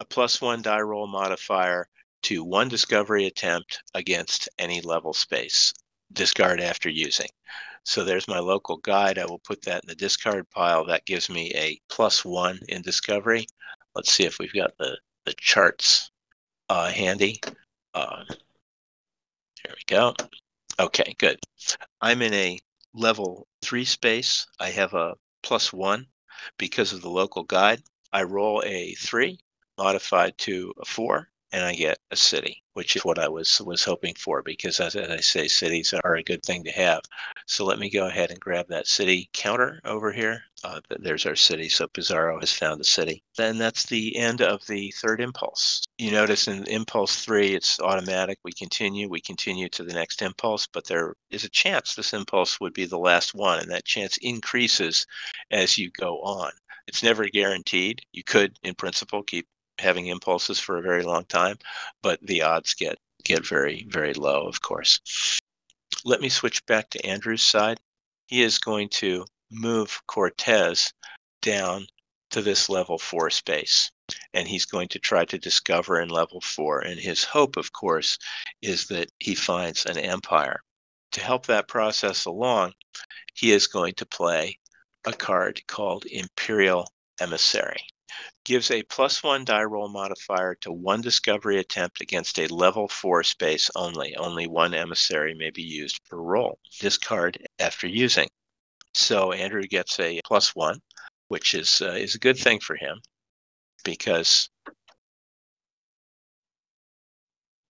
Speaker 1: a plus one die roll modifier to one discovery attempt against any level space. Discard after using. So there's my local guide. I will put that in the discard pile. That gives me a plus one in discovery. Let's see if we've got the, the charts uh, handy. Uh, there we go. Okay, good. I'm in a level three space. I have a plus one because of the local guide. I roll a three modified to a four. And I get a city, which is what I was was hoping for because as, as I say, cities are a good thing to have. So let me go ahead and grab that city counter over here. Uh, there's our city. So Pizarro has found a city. Then that's the end of the third impulse. You notice in impulse three, it's automatic. We continue, we continue to the next impulse, but there is a chance this impulse would be the last one, and that chance increases as you go on. It's never guaranteed. You could, in principle, keep having impulses for a very long time, but the odds get get very very low, of course. Let me switch back to Andrew's side. He is going to move Cortez down to this level four space. And he's going to try to discover in level four. And his hope, of course, is that he finds an empire. To help that process along, he is going to play a card called Imperial Emissary gives a plus one die roll modifier to one discovery attempt against a level four space only. Only one emissary may be used per roll. Discard after using. So Andrew gets a plus one, which is uh, is a good thing for him because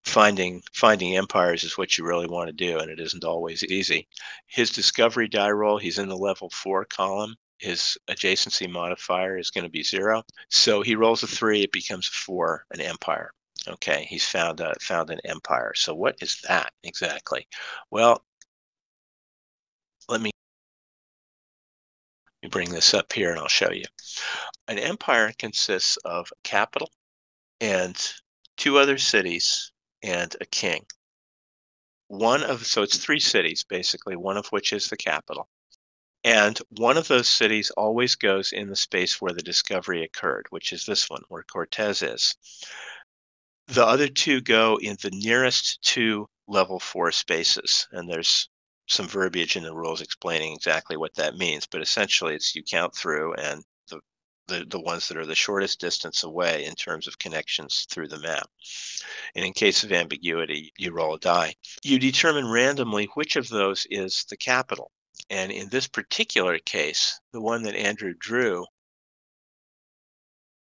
Speaker 1: finding finding empires is what you really want to do and it isn't always easy his discovery die roll he's in the level four column his adjacency modifier is going to be zero. So he rolls a three, it becomes a four, an empire. Okay, he's found a, found an empire. So what is that exactly? Well, let me, let me bring this up here and I'll show you. An empire consists of a capital and two other cities and a king. One of so it's three cities basically, one of which is the capital. And one of those cities always goes in the space where the discovery occurred, which is this one, where Cortez is. The other two go in the nearest two level four spaces. And there's some verbiage in the rules explaining exactly what that means. But essentially, it's you count through and the, the, the ones that are the shortest distance away in terms of connections through the map. And in case of ambiguity, you roll a die. You determine randomly which of those is the capital. And in this particular case, the one that Andrew drew,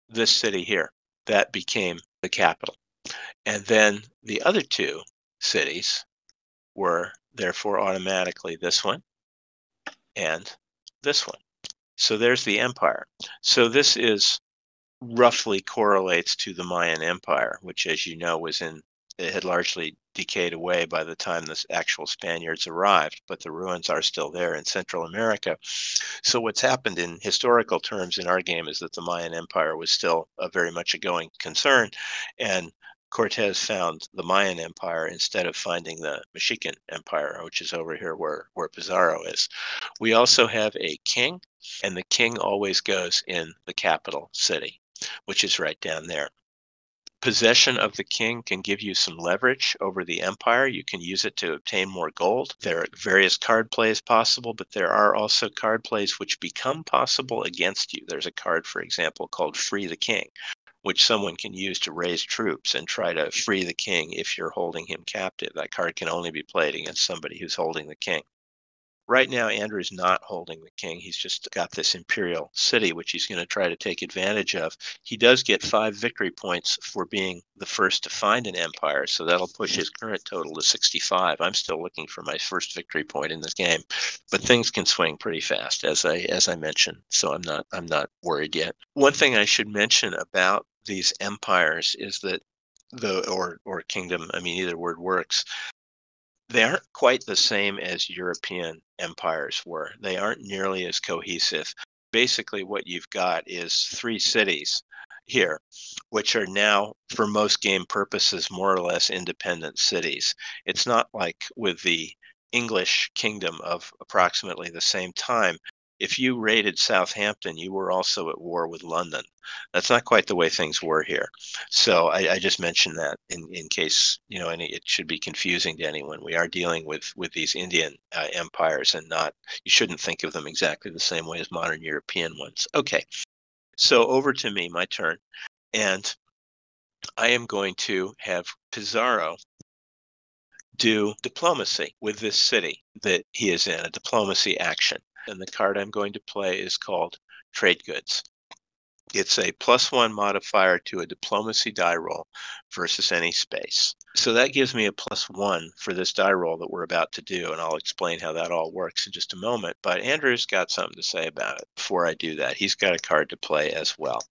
Speaker 1: this city here, that became the capital. And then the other two cities were therefore automatically this one and this one. So there's the empire. So this is roughly correlates to the Mayan Empire, which, as you know, was in it had largely decayed away by the time the actual Spaniards arrived, but the ruins are still there in Central America. So, what's happened in historical terms in our game is that the Mayan Empire was still a very much a going concern, and Cortez found the Mayan Empire instead of finding the Mexican Empire, which is over here where, where Pizarro is. We also have a king, and the king always goes in the capital city, which is right down there possession of the king can give you some leverage over the empire. You can use it to obtain more gold. There are various card plays possible, but there are also card plays which become possible against you. There's a card, for example, called Free the King, which someone can use to raise troops and try to free the king if you're holding him captive. That card can only be played against somebody who's holding the king. Right now, Andrew's not holding the king. He's just got this imperial city, which he's going to try to take advantage of. He does get five victory points for being the first to find an empire, so that'll push his current total to 65. I'm still looking for my first victory point in this game, but things can swing pretty fast, as I as I mentioned. So I'm not I'm not worried yet. One thing I should mention about these empires is that the or or kingdom i mean either word works they aren't quite the same as European empires were. They aren't nearly as cohesive. Basically, what you've got is three cities here, which are now, for most game purposes, more or less independent cities. It's not like with the English kingdom of approximately the same time if you raided Southampton, you were also at war with London. That's not quite the way things were here. So I, I just mentioned that in, in case you know any, it should be confusing to anyone. We are dealing with with these Indian uh, empires, and not you shouldn't think of them exactly the same way as modern European ones. Okay, so over to me, my turn, and I am going to have Pizarro do diplomacy with this city that he is in, a diplomacy action and the card I'm going to play is called Trade Goods. It's a plus one modifier to a diplomacy die roll versus any space. So that gives me a plus one for this die roll that we're about to do, and I'll explain how that all works in just a moment. But Andrew's got something to say about it before I do that. He's got a card to play as well.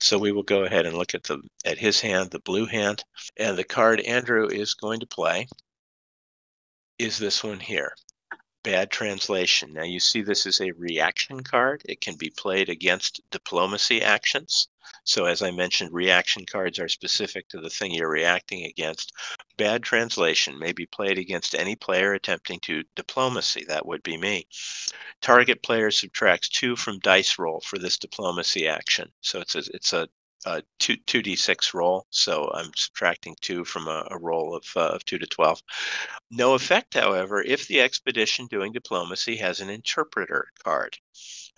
Speaker 1: So we will go ahead and look at the at his hand, the blue hand, and the card Andrew is going to play is this one here bad translation. Now you see this is a reaction card. It can be played against diplomacy actions. So as I mentioned, reaction cards are specific to the thing you're reacting against. Bad translation may be played against any player attempting to diplomacy. That would be me. Target player subtracts two from dice roll for this diplomacy action. So it's a, it's a uh, two two d six roll. So I'm subtracting two from a, a roll of uh, of two to twelve. No effect, however, if the expedition doing diplomacy has an interpreter card.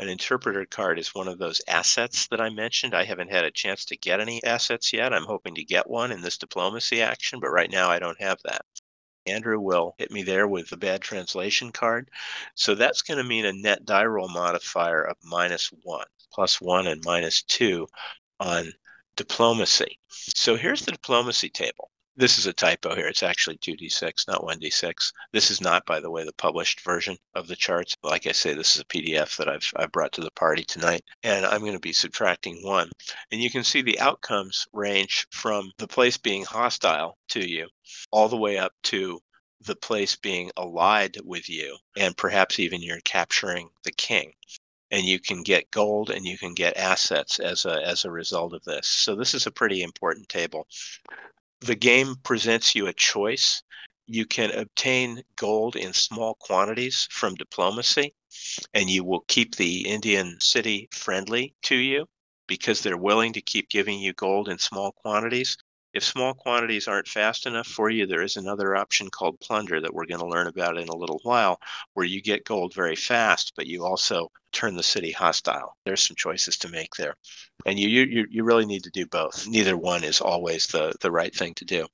Speaker 1: An interpreter card is one of those assets that I mentioned. I haven't had a chance to get any assets yet. I'm hoping to get one in this diplomacy action, but right now I don't have that. Andrew will hit me there with the bad translation card. So that's going to mean a net die roll modifier of minus one, plus one and minus two on diplomacy. So here's the diplomacy table. This is a typo here. It's actually 2d6, not 1d6. This is not, by the way, the published version of the charts. Like I say, this is a PDF that I've, I've brought to the party tonight. And I'm going to be subtracting one. And you can see the outcomes range from the place being hostile to you all the way up to the place being allied with you, and perhaps even you're capturing the king and you can get gold and you can get assets as a as a result of this. So this is a pretty important table. The game presents you a choice. You can obtain gold in small quantities from diplomacy, and you will keep the Indian city friendly to you because they're willing to keep giving you gold in small quantities. If small quantities aren't fast enough for you, there is another option called plunder that we're going to learn about in a little while, where you get gold very fast, but you also turn the city hostile. There's some choices to make there, and you you you really need to do both. Neither one is always the the right thing to do.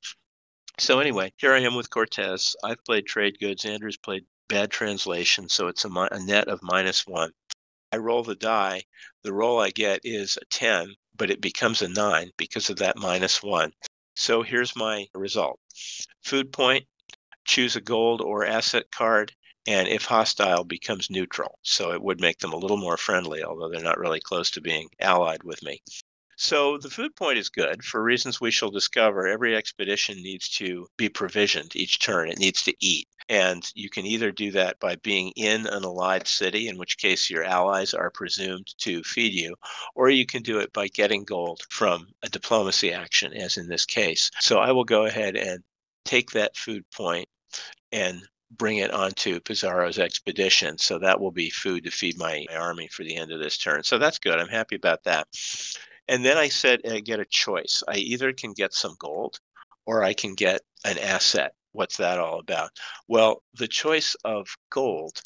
Speaker 1: So anyway, here I am with Cortez. I've played trade goods. Andrew's played bad translation, so it's a, a net of minus one. I roll the die. The roll I get is a 10, but it becomes a 9 because of that minus 1. So here's my result. Food point, choose a gold or asset card, and if hostile, becomes neutral. So it would make them a little more friendly, although they're not really close to being allied with me. So the food point is good for reasons we shall discover. Every expedition needs to be provisioned each turn, it needs to eat. And you can either do that by being in an allied city, in which case your allies are presumed to feed you, or you can do it by getting gold from a diplomacy action, as in this case. So I will go ahead and take that food point and bring it onto Pizarro's expedition. So that will be food to feed my army for the end of this turn. So that's good. I'm happy about that. And then I said, I get a choice. I either can get some gold or I can get an asset what's that all about? Well, the choice of gold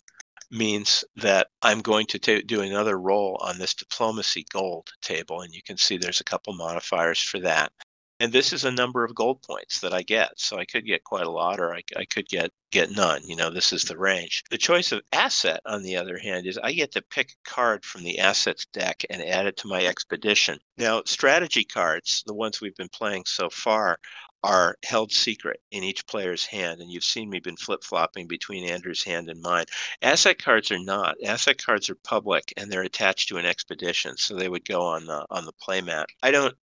Speaker 1: means that I'm going to t- do another roll on this diplomacy gold table, and you can see there's a couple modifiers for that. And this is a number of gold points that I get. So I could get quite a lot or I, I could get get none. You know, this is the range. The choice of asset, on the other hand, is I get to pick a card from the assets deck and add it to my expedition. Now, strategy cards, the ones we've been playing so far, are held secret in each player's hand. And you've seen me been flip flopping between Andrew's hand and mine. Asset cards are not. Asset cards are public and they're attached to an expedition, so they would go on the on the playmat. I don't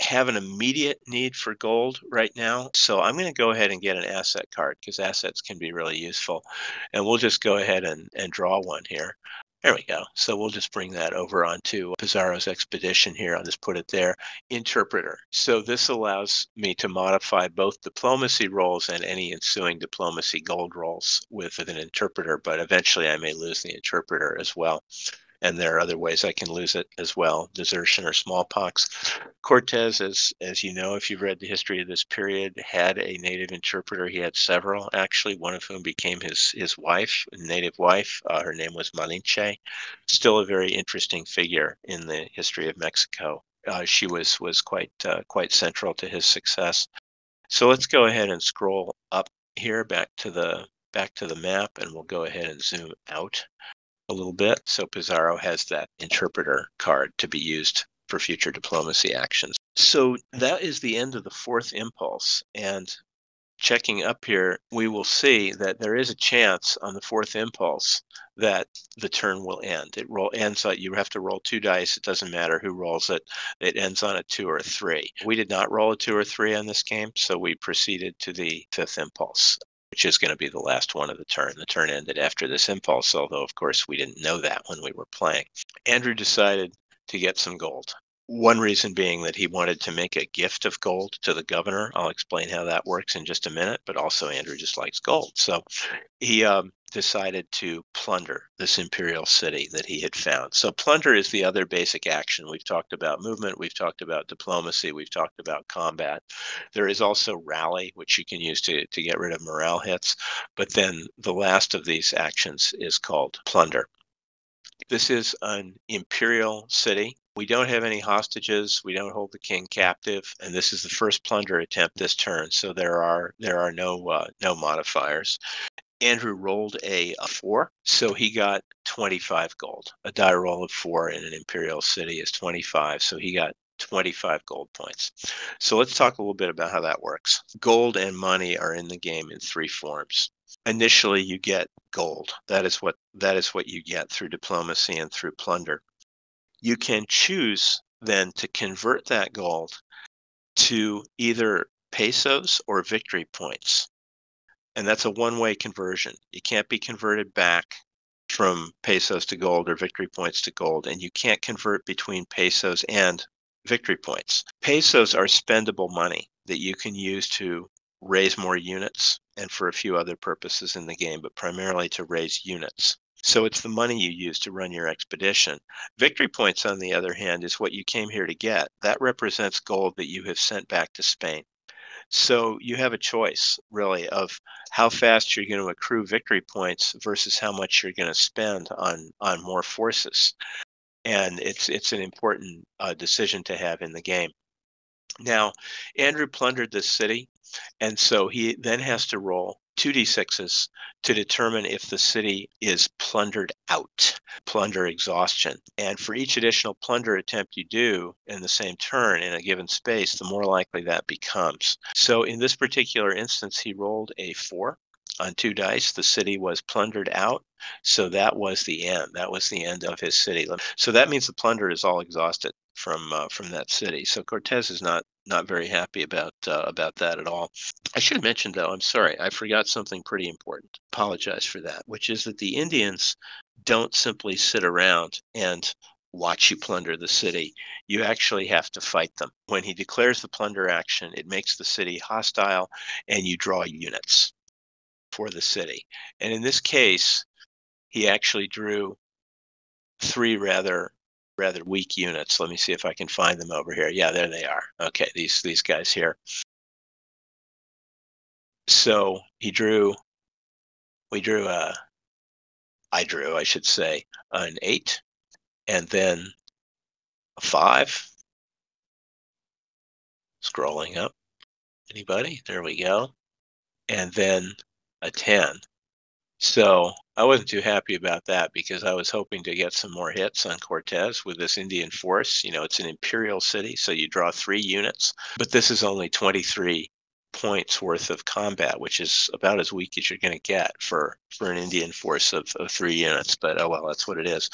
Speaker 1: have an immediate need for gold right now. So I'm going to go ahead and get an asset card because assets can be really useful. And we'll just go ahead and, and draw one here. There we go. So we'll just bring that over onto Pizarro's expedition here. I'll just put it there. Interpreter. So this allows me to modify both diplomacy rolls and any ensuing diplomacy gold rolls with an interpreter, but eventually I may lose the interpreter as well and there are other ways I can lose it as well, desertion or smallpox. Cortez, as as you know, if you've read the history of this period, had a native interpreter. He had several, actually, one of whom became his his wife, native wife. Uh, her name was Malinche. Still a very interesting figure in the history of Mexico. Uh, she was was quite uh, quite central to his success. So let's go ahead and scroll up here back to the back to the map, and we'll go ahead and zoom out a little bit. So Pizarro has that interpreter card to be used for future diplomacy actions. So that is the end of the fourth impulse. And checking up here, we will see that there is a chance on the fourth impulse that the turn will end. It roll ends on you have to roll two dice. It doesn't matter who rolls it. It ends on a two or a three. We did not roll a two or three on this game, so we proceeded to the fifth impulse which is going to be the last one of the turn. The turn ended after this impulse, although, of course, we didn't know that when we were playing. Andrew decided to get some gold. One reason being that he wanted to make a gift of gold to the governor. I'll explain how that works in just a minute, but also Andrew just likes gold. So he um, decided to plunder this imperial city that he had found. So plunder is the other basic action. We've talked about movement, we've talked about diplomacy, we've talked about combat. There is also rally, which you can use to, to get rid of morale hits. But then the last of these actions is called plunder. This is an imperial city we don't have any hostages. We don't hold the king captive, and this is the first plunder attempt this turn. So there are there are no uh, no modifiers. Andrew rolled a, a, four, so he got 25 gold. A die roll of four in an imperial city is 25, so he got 25 gold points. So let's talk a little bit about how that works. Gold and money are in the game in three forms. Initially, you get gold. That is what that is what you get through diplomacy and through plunder you can choose then to convert that gold to either pesos or victory points. And that's a one way conversion. It can't be converted back from pesos to gold or victory points to gold. And you can't convert between pesos and victory points. Pesos are spendable money that you can use to raise more units and for a few other purposes in the game, but primarily to raise units. So it's the money you use to run your expedition. Victory points, on the other hand, is what you came here to get. That represents gold that you have sent back to Spain. So you have a choice, really, of how fast you're going to accrue victory points versus how much you're going to spend on on more forces. And it's it's an important uh, decision to have in the game. Now, Andrew plundered this city, and so he then has to roll 2d6s to determine if the city is plundered out, plunder exhaustion. And for each additional plunder attempt you do in the same turn in a given space, the more likely that becomes. So in this particular instance, he rolled a four on two dice. The city was plundered out. So that was the end. That was the end of his city. So that means the plunder is all exhausted from uh, from that city. So Cortez is not not very happy about uh, about that at all. I should mention though, I'm sorry, I forgot something pretty important. Apologize for that, which is that the Indians don't simply sit around and watch you plunder the city. You actually have to fight them. When he declares the plunder action, it makes the city hostile and you draw units for the city. And in this case, he actually drew three rather rather weak units. Let me see if I can find them over here. Yeah, there they are. Okay, these these guys here. So he drew. We drew a. I drew, I should say, an eight, and then a five. Scrolling up. Anybody? There we go. And then a 10. So I wasn't too happy about that because I was hoping to get some more hits on Cortez with this Indian force. You know, it's an imperial city, so you draw three units, but this is only 23 points worth of combat, which is about as weak as you're going to get for for an Indian force of, of three units. But oh well, that's what it is.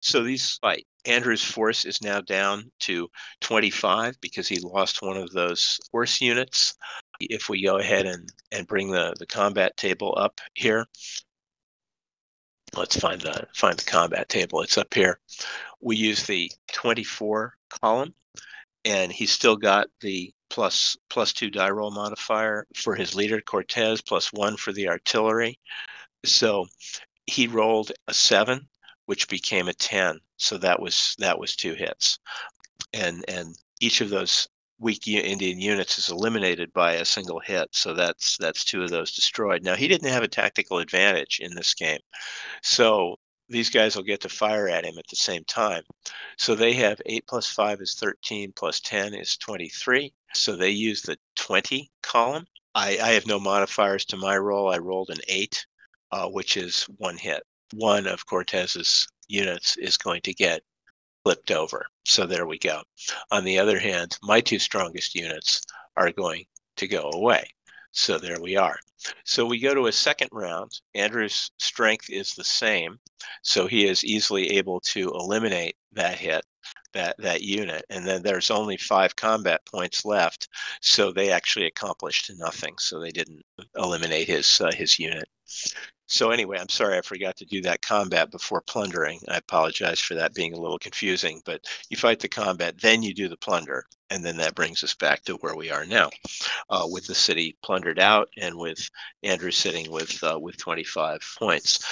Speaker 1: So these fight. Andrew's force is now down to 25 because he lost one of those force units. If we go ahead and, and bring the, the combat table up here, let's find the find the combat table. It's up here. We use the 24 column, and he's still got the plus plus two die roll modifier for his leader Cortez, plus one for the artillery. So he rolled a seven, which became a 10. So that was that was two hits, and and each of those weak Indian units is eliminated by a single hit. So that's that's two of those destroyed. Now he didn't have a tactical advantage in this game, so these guys will get to fire at him at the same time. So they have eight plus five is thirteen plus ten is twenty-three. So they use the twenty column. I, I have no modifiers to my roll. I rolled an eight, uh, which is one hit. one of Cortez's units is going to get flipped over. So there we go. On the other hand, my two strongest units are going to go away. So there we are. So we go to a second round. Andrew's strength is the same. So he is easily able to eliminate that hit, that, that unit. And then there's only five combat points left. So they actually accomplished nothing. So they didn't eliminate his, uh, his unit. So anyway, I'm sorry I forgot to do that combat before plundering. I apologize for that being a little confusing, but you fight the combat, then you do the plunder, and then that brings us back to where we are now, uh, with the city plundered out and with Andrew sitting with uh, with 25 points.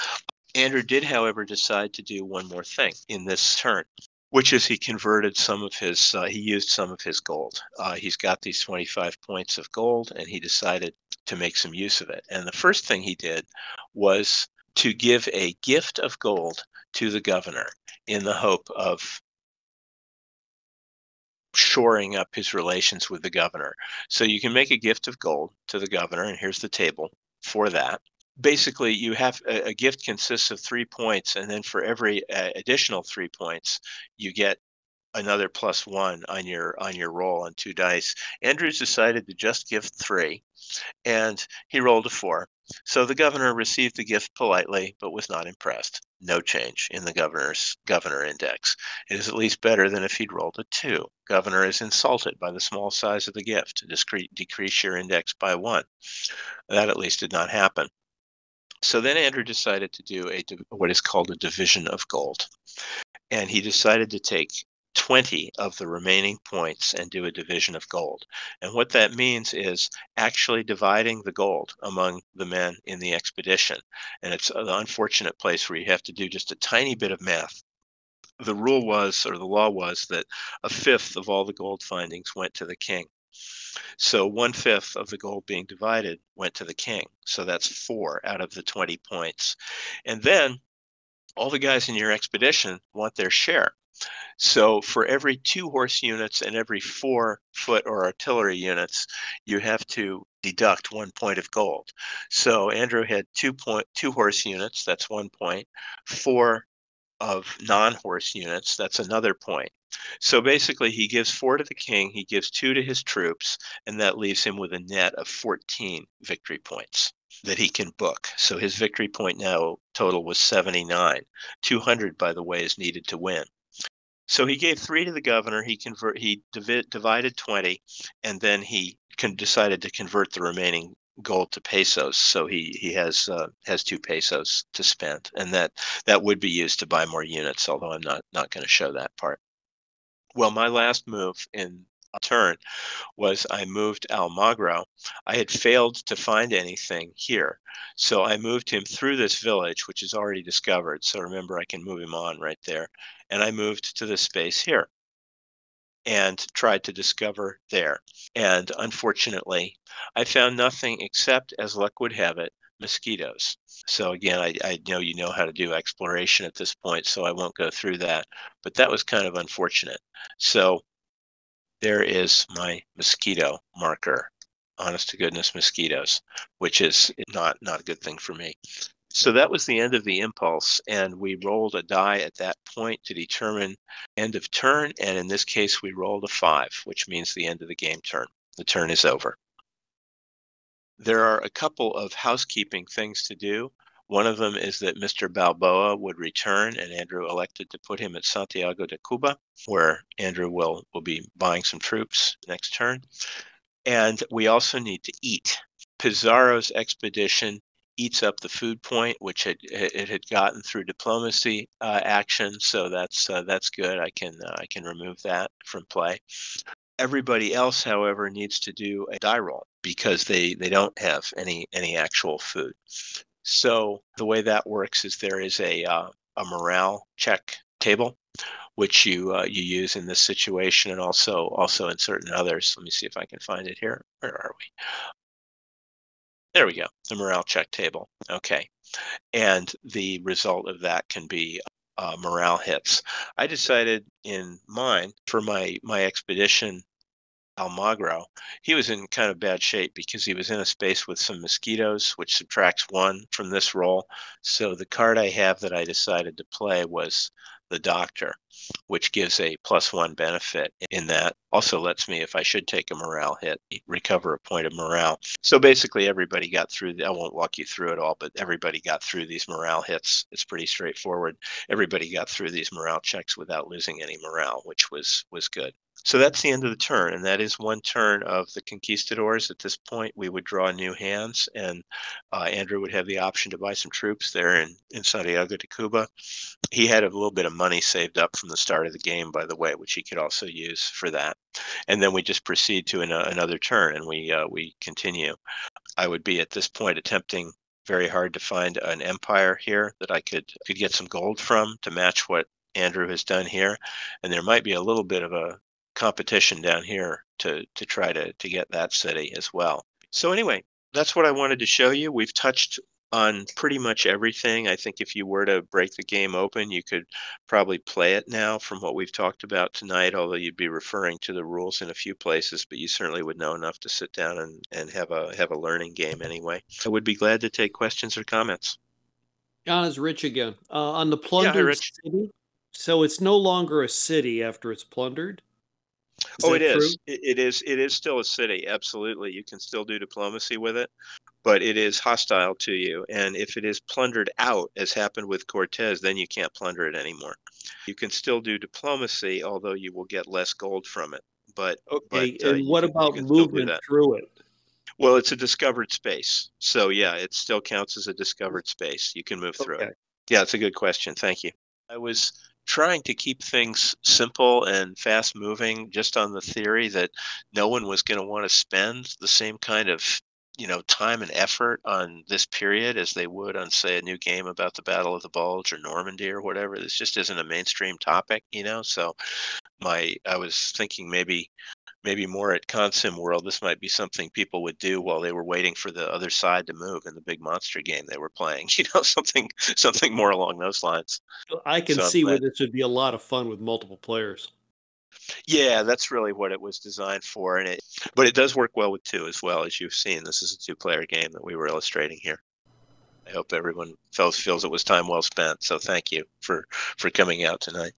Speaker 1: Andrew did, however, decide to do one more thing in this turn which is he converted some of his uh, he used some of his gold uh, he's got these 25 points of gold and he decided to make some use of it. And the first thing he did was to give a gift of gold to the governor in the hope of shoring up his relations with the governor. So you can make a gift of gold to the governor and here's the table for that. Basically you have a, a, gift consists of three points and then for every uh, additional three points you get another plus one on your on your roll on two dice. Andrews decided to just give three and he rolled a four. So the governor received the gift politely but was not impressed. No change in the governor's governor index. It is at least better than if he'd rolled a two. Governor is insulted by the small size of the gift. Decrease your index by one. That at least did not happen. So then Andrew decided to do a what is called a division of gold. And he decided to take 20 of the remaining points and do a division of gold. And what that means is actually dividing the gold among the men in the expedition. And it's an unfortunate place where you have to do just a tiny bit of math. The rule was, or the law was, that a fifth of all the gold findings went to the king. So one fifth of the gold being divided went to the king. So that's four out of the 20 points. And then all the guys in your expedition want their share. So for every two horse units and every four foot or artillery units, you have to deduct one point of gold. So Andrew had two point two horse units, that's one point, four of non-horse units, that's another point. So basically, he gives four to the king, he gives two to his troops, and that leaves him with a net of 14 victory points that he can book. So his victory point now total was 79. 200, by the way, is needed to win. So he gave three to the governor. He convert he divi- divided 20, and then he con- decided to convert the remaining gold to pesos. So he he has uh, has two pesos to spend, and that that would be used to buy more units. Although I'm not not going to show that part. Well, my last move in turn was I moved Almagro. I had failed to find anything here. So I moved him through this village, which is already discovered. So remember, I can move him on right there. And I moved to this space here and tried to discover there. And unfortunately, I found nothing except, as luck would have it, mosquitoes. So again, I, I, know you know how to do exploration at this point, so I won't go through that. But that was kind of unfortunate. So there is my mosquito marker. Honest to goodness mosquitoes, which is not not a good thing for me. So that was the end of the impulse, and we rolled a die at that point to determine end of turn. And in this case, we rolled a five, which means the end of the game turn. The turn is over. There are a couple of housekeeping things to do. One of them is that Mr. Balboa would return, and Andrew elected to put him at Santiago de Cuba, where Andrew will, will be buying some troops next turn. And we also need to eat. Pizarro's expedition eats up the food point, which it, it had gotten through diplomacy uh, action. So that's uh, that's good. I can uh, I can remove that from play. Everybody else, however, needs to do a die roll because they they don't have any any actual food. So the way that works is there is a uh, a morale check table which you uh, you use in this situation and also also in certain others. Let me see if I can find it here. Where are we? There we go, the morale check table. Okay. And the result of that can be uh, morale hits. I decided in mine for my my expedition Almagro, he was in kind of bad shape because he was in a space with some mosquitoes, which subtracts one from this roll. So the card I have that I decided to play was the doctor, which gives a plus one benefit in that. Also lets me, if I should take a morale hit, recover a point of morale. So basically, everybody got through. I won't walk you through it all, but everybody got through these morale hits. It's pretty straightforward. Everybody got through these morale checks without losing any morale, which was was good. So that's the end of the turn, and that is one turn of the conquistadors. At this point, we would draw new hands, and uh, Andrew would have the option to buy some troops there in, in Santiago de Cuba. He had a little bit of money saved up from the start of the game, by the way, which he could also use for that. And then we just proceed to an, uh, another turn, and we uh, we continue. I would be at this point attempting very hard to find an empire here that I could could get some gold from to match what Andrew has done here, and there might be a little bit of a competition down here to to try to to get that city as well. So anyway, that's what I wanted to show you. We've touched on pretty much everything. I think if you were to break the game open, you could probably play it now from what we've talked about tonight, although you'd be referring to the rules in a few places, but you certainly would know enough to sit down and, and have a have a learning game anyway. I would be glad to take questions or comments.
Speaker 2: John is Rich again. Uh, on the plundered yeah, city, so it's no longer a city after it's plundered.
Speaker 1: Is oh, it is. It, it is. It is still a city. Absolutely, you can still do diplomacy with it, but it is hostile to you. And if it is plundered out, as happened with Cortez, then you can't plunder it anymore. You can still do diplomacy, although you will get less gold from it. But
Speaker 2: okay.
Speaker 1: But,
Speaker 2: uh, and what about movement through it?
Speaker 1: Well, it's a discovered space. So yeah, it still counts as a discovered space. You can move through okay. it. Yeah, it's a good question. Thank you. I was trying to keep things simple and fast moving just on the theory that no one was going to want to spend the same kind of you know time and effort on this period as they would on say a new game about the battle of the bulge or normandy or whatever. This just isn't a mainstream topic you know? So my i was thinking maybe maybe more at Consim World, this might be something people would do while they were waiting for the other side to move in the big monster game they were playing. You know, something something more along those lines.
Speaker 2: I can so see where this would be a lot of fun with multiple players.
Speaker 1: Yeah, that's really what it was designed for, and it but it does work well with two as well as you've seen. This is a two-player game that we were illustrating here. I hope everyone feels feels it was time well spent. So thank you for for coming out tonight.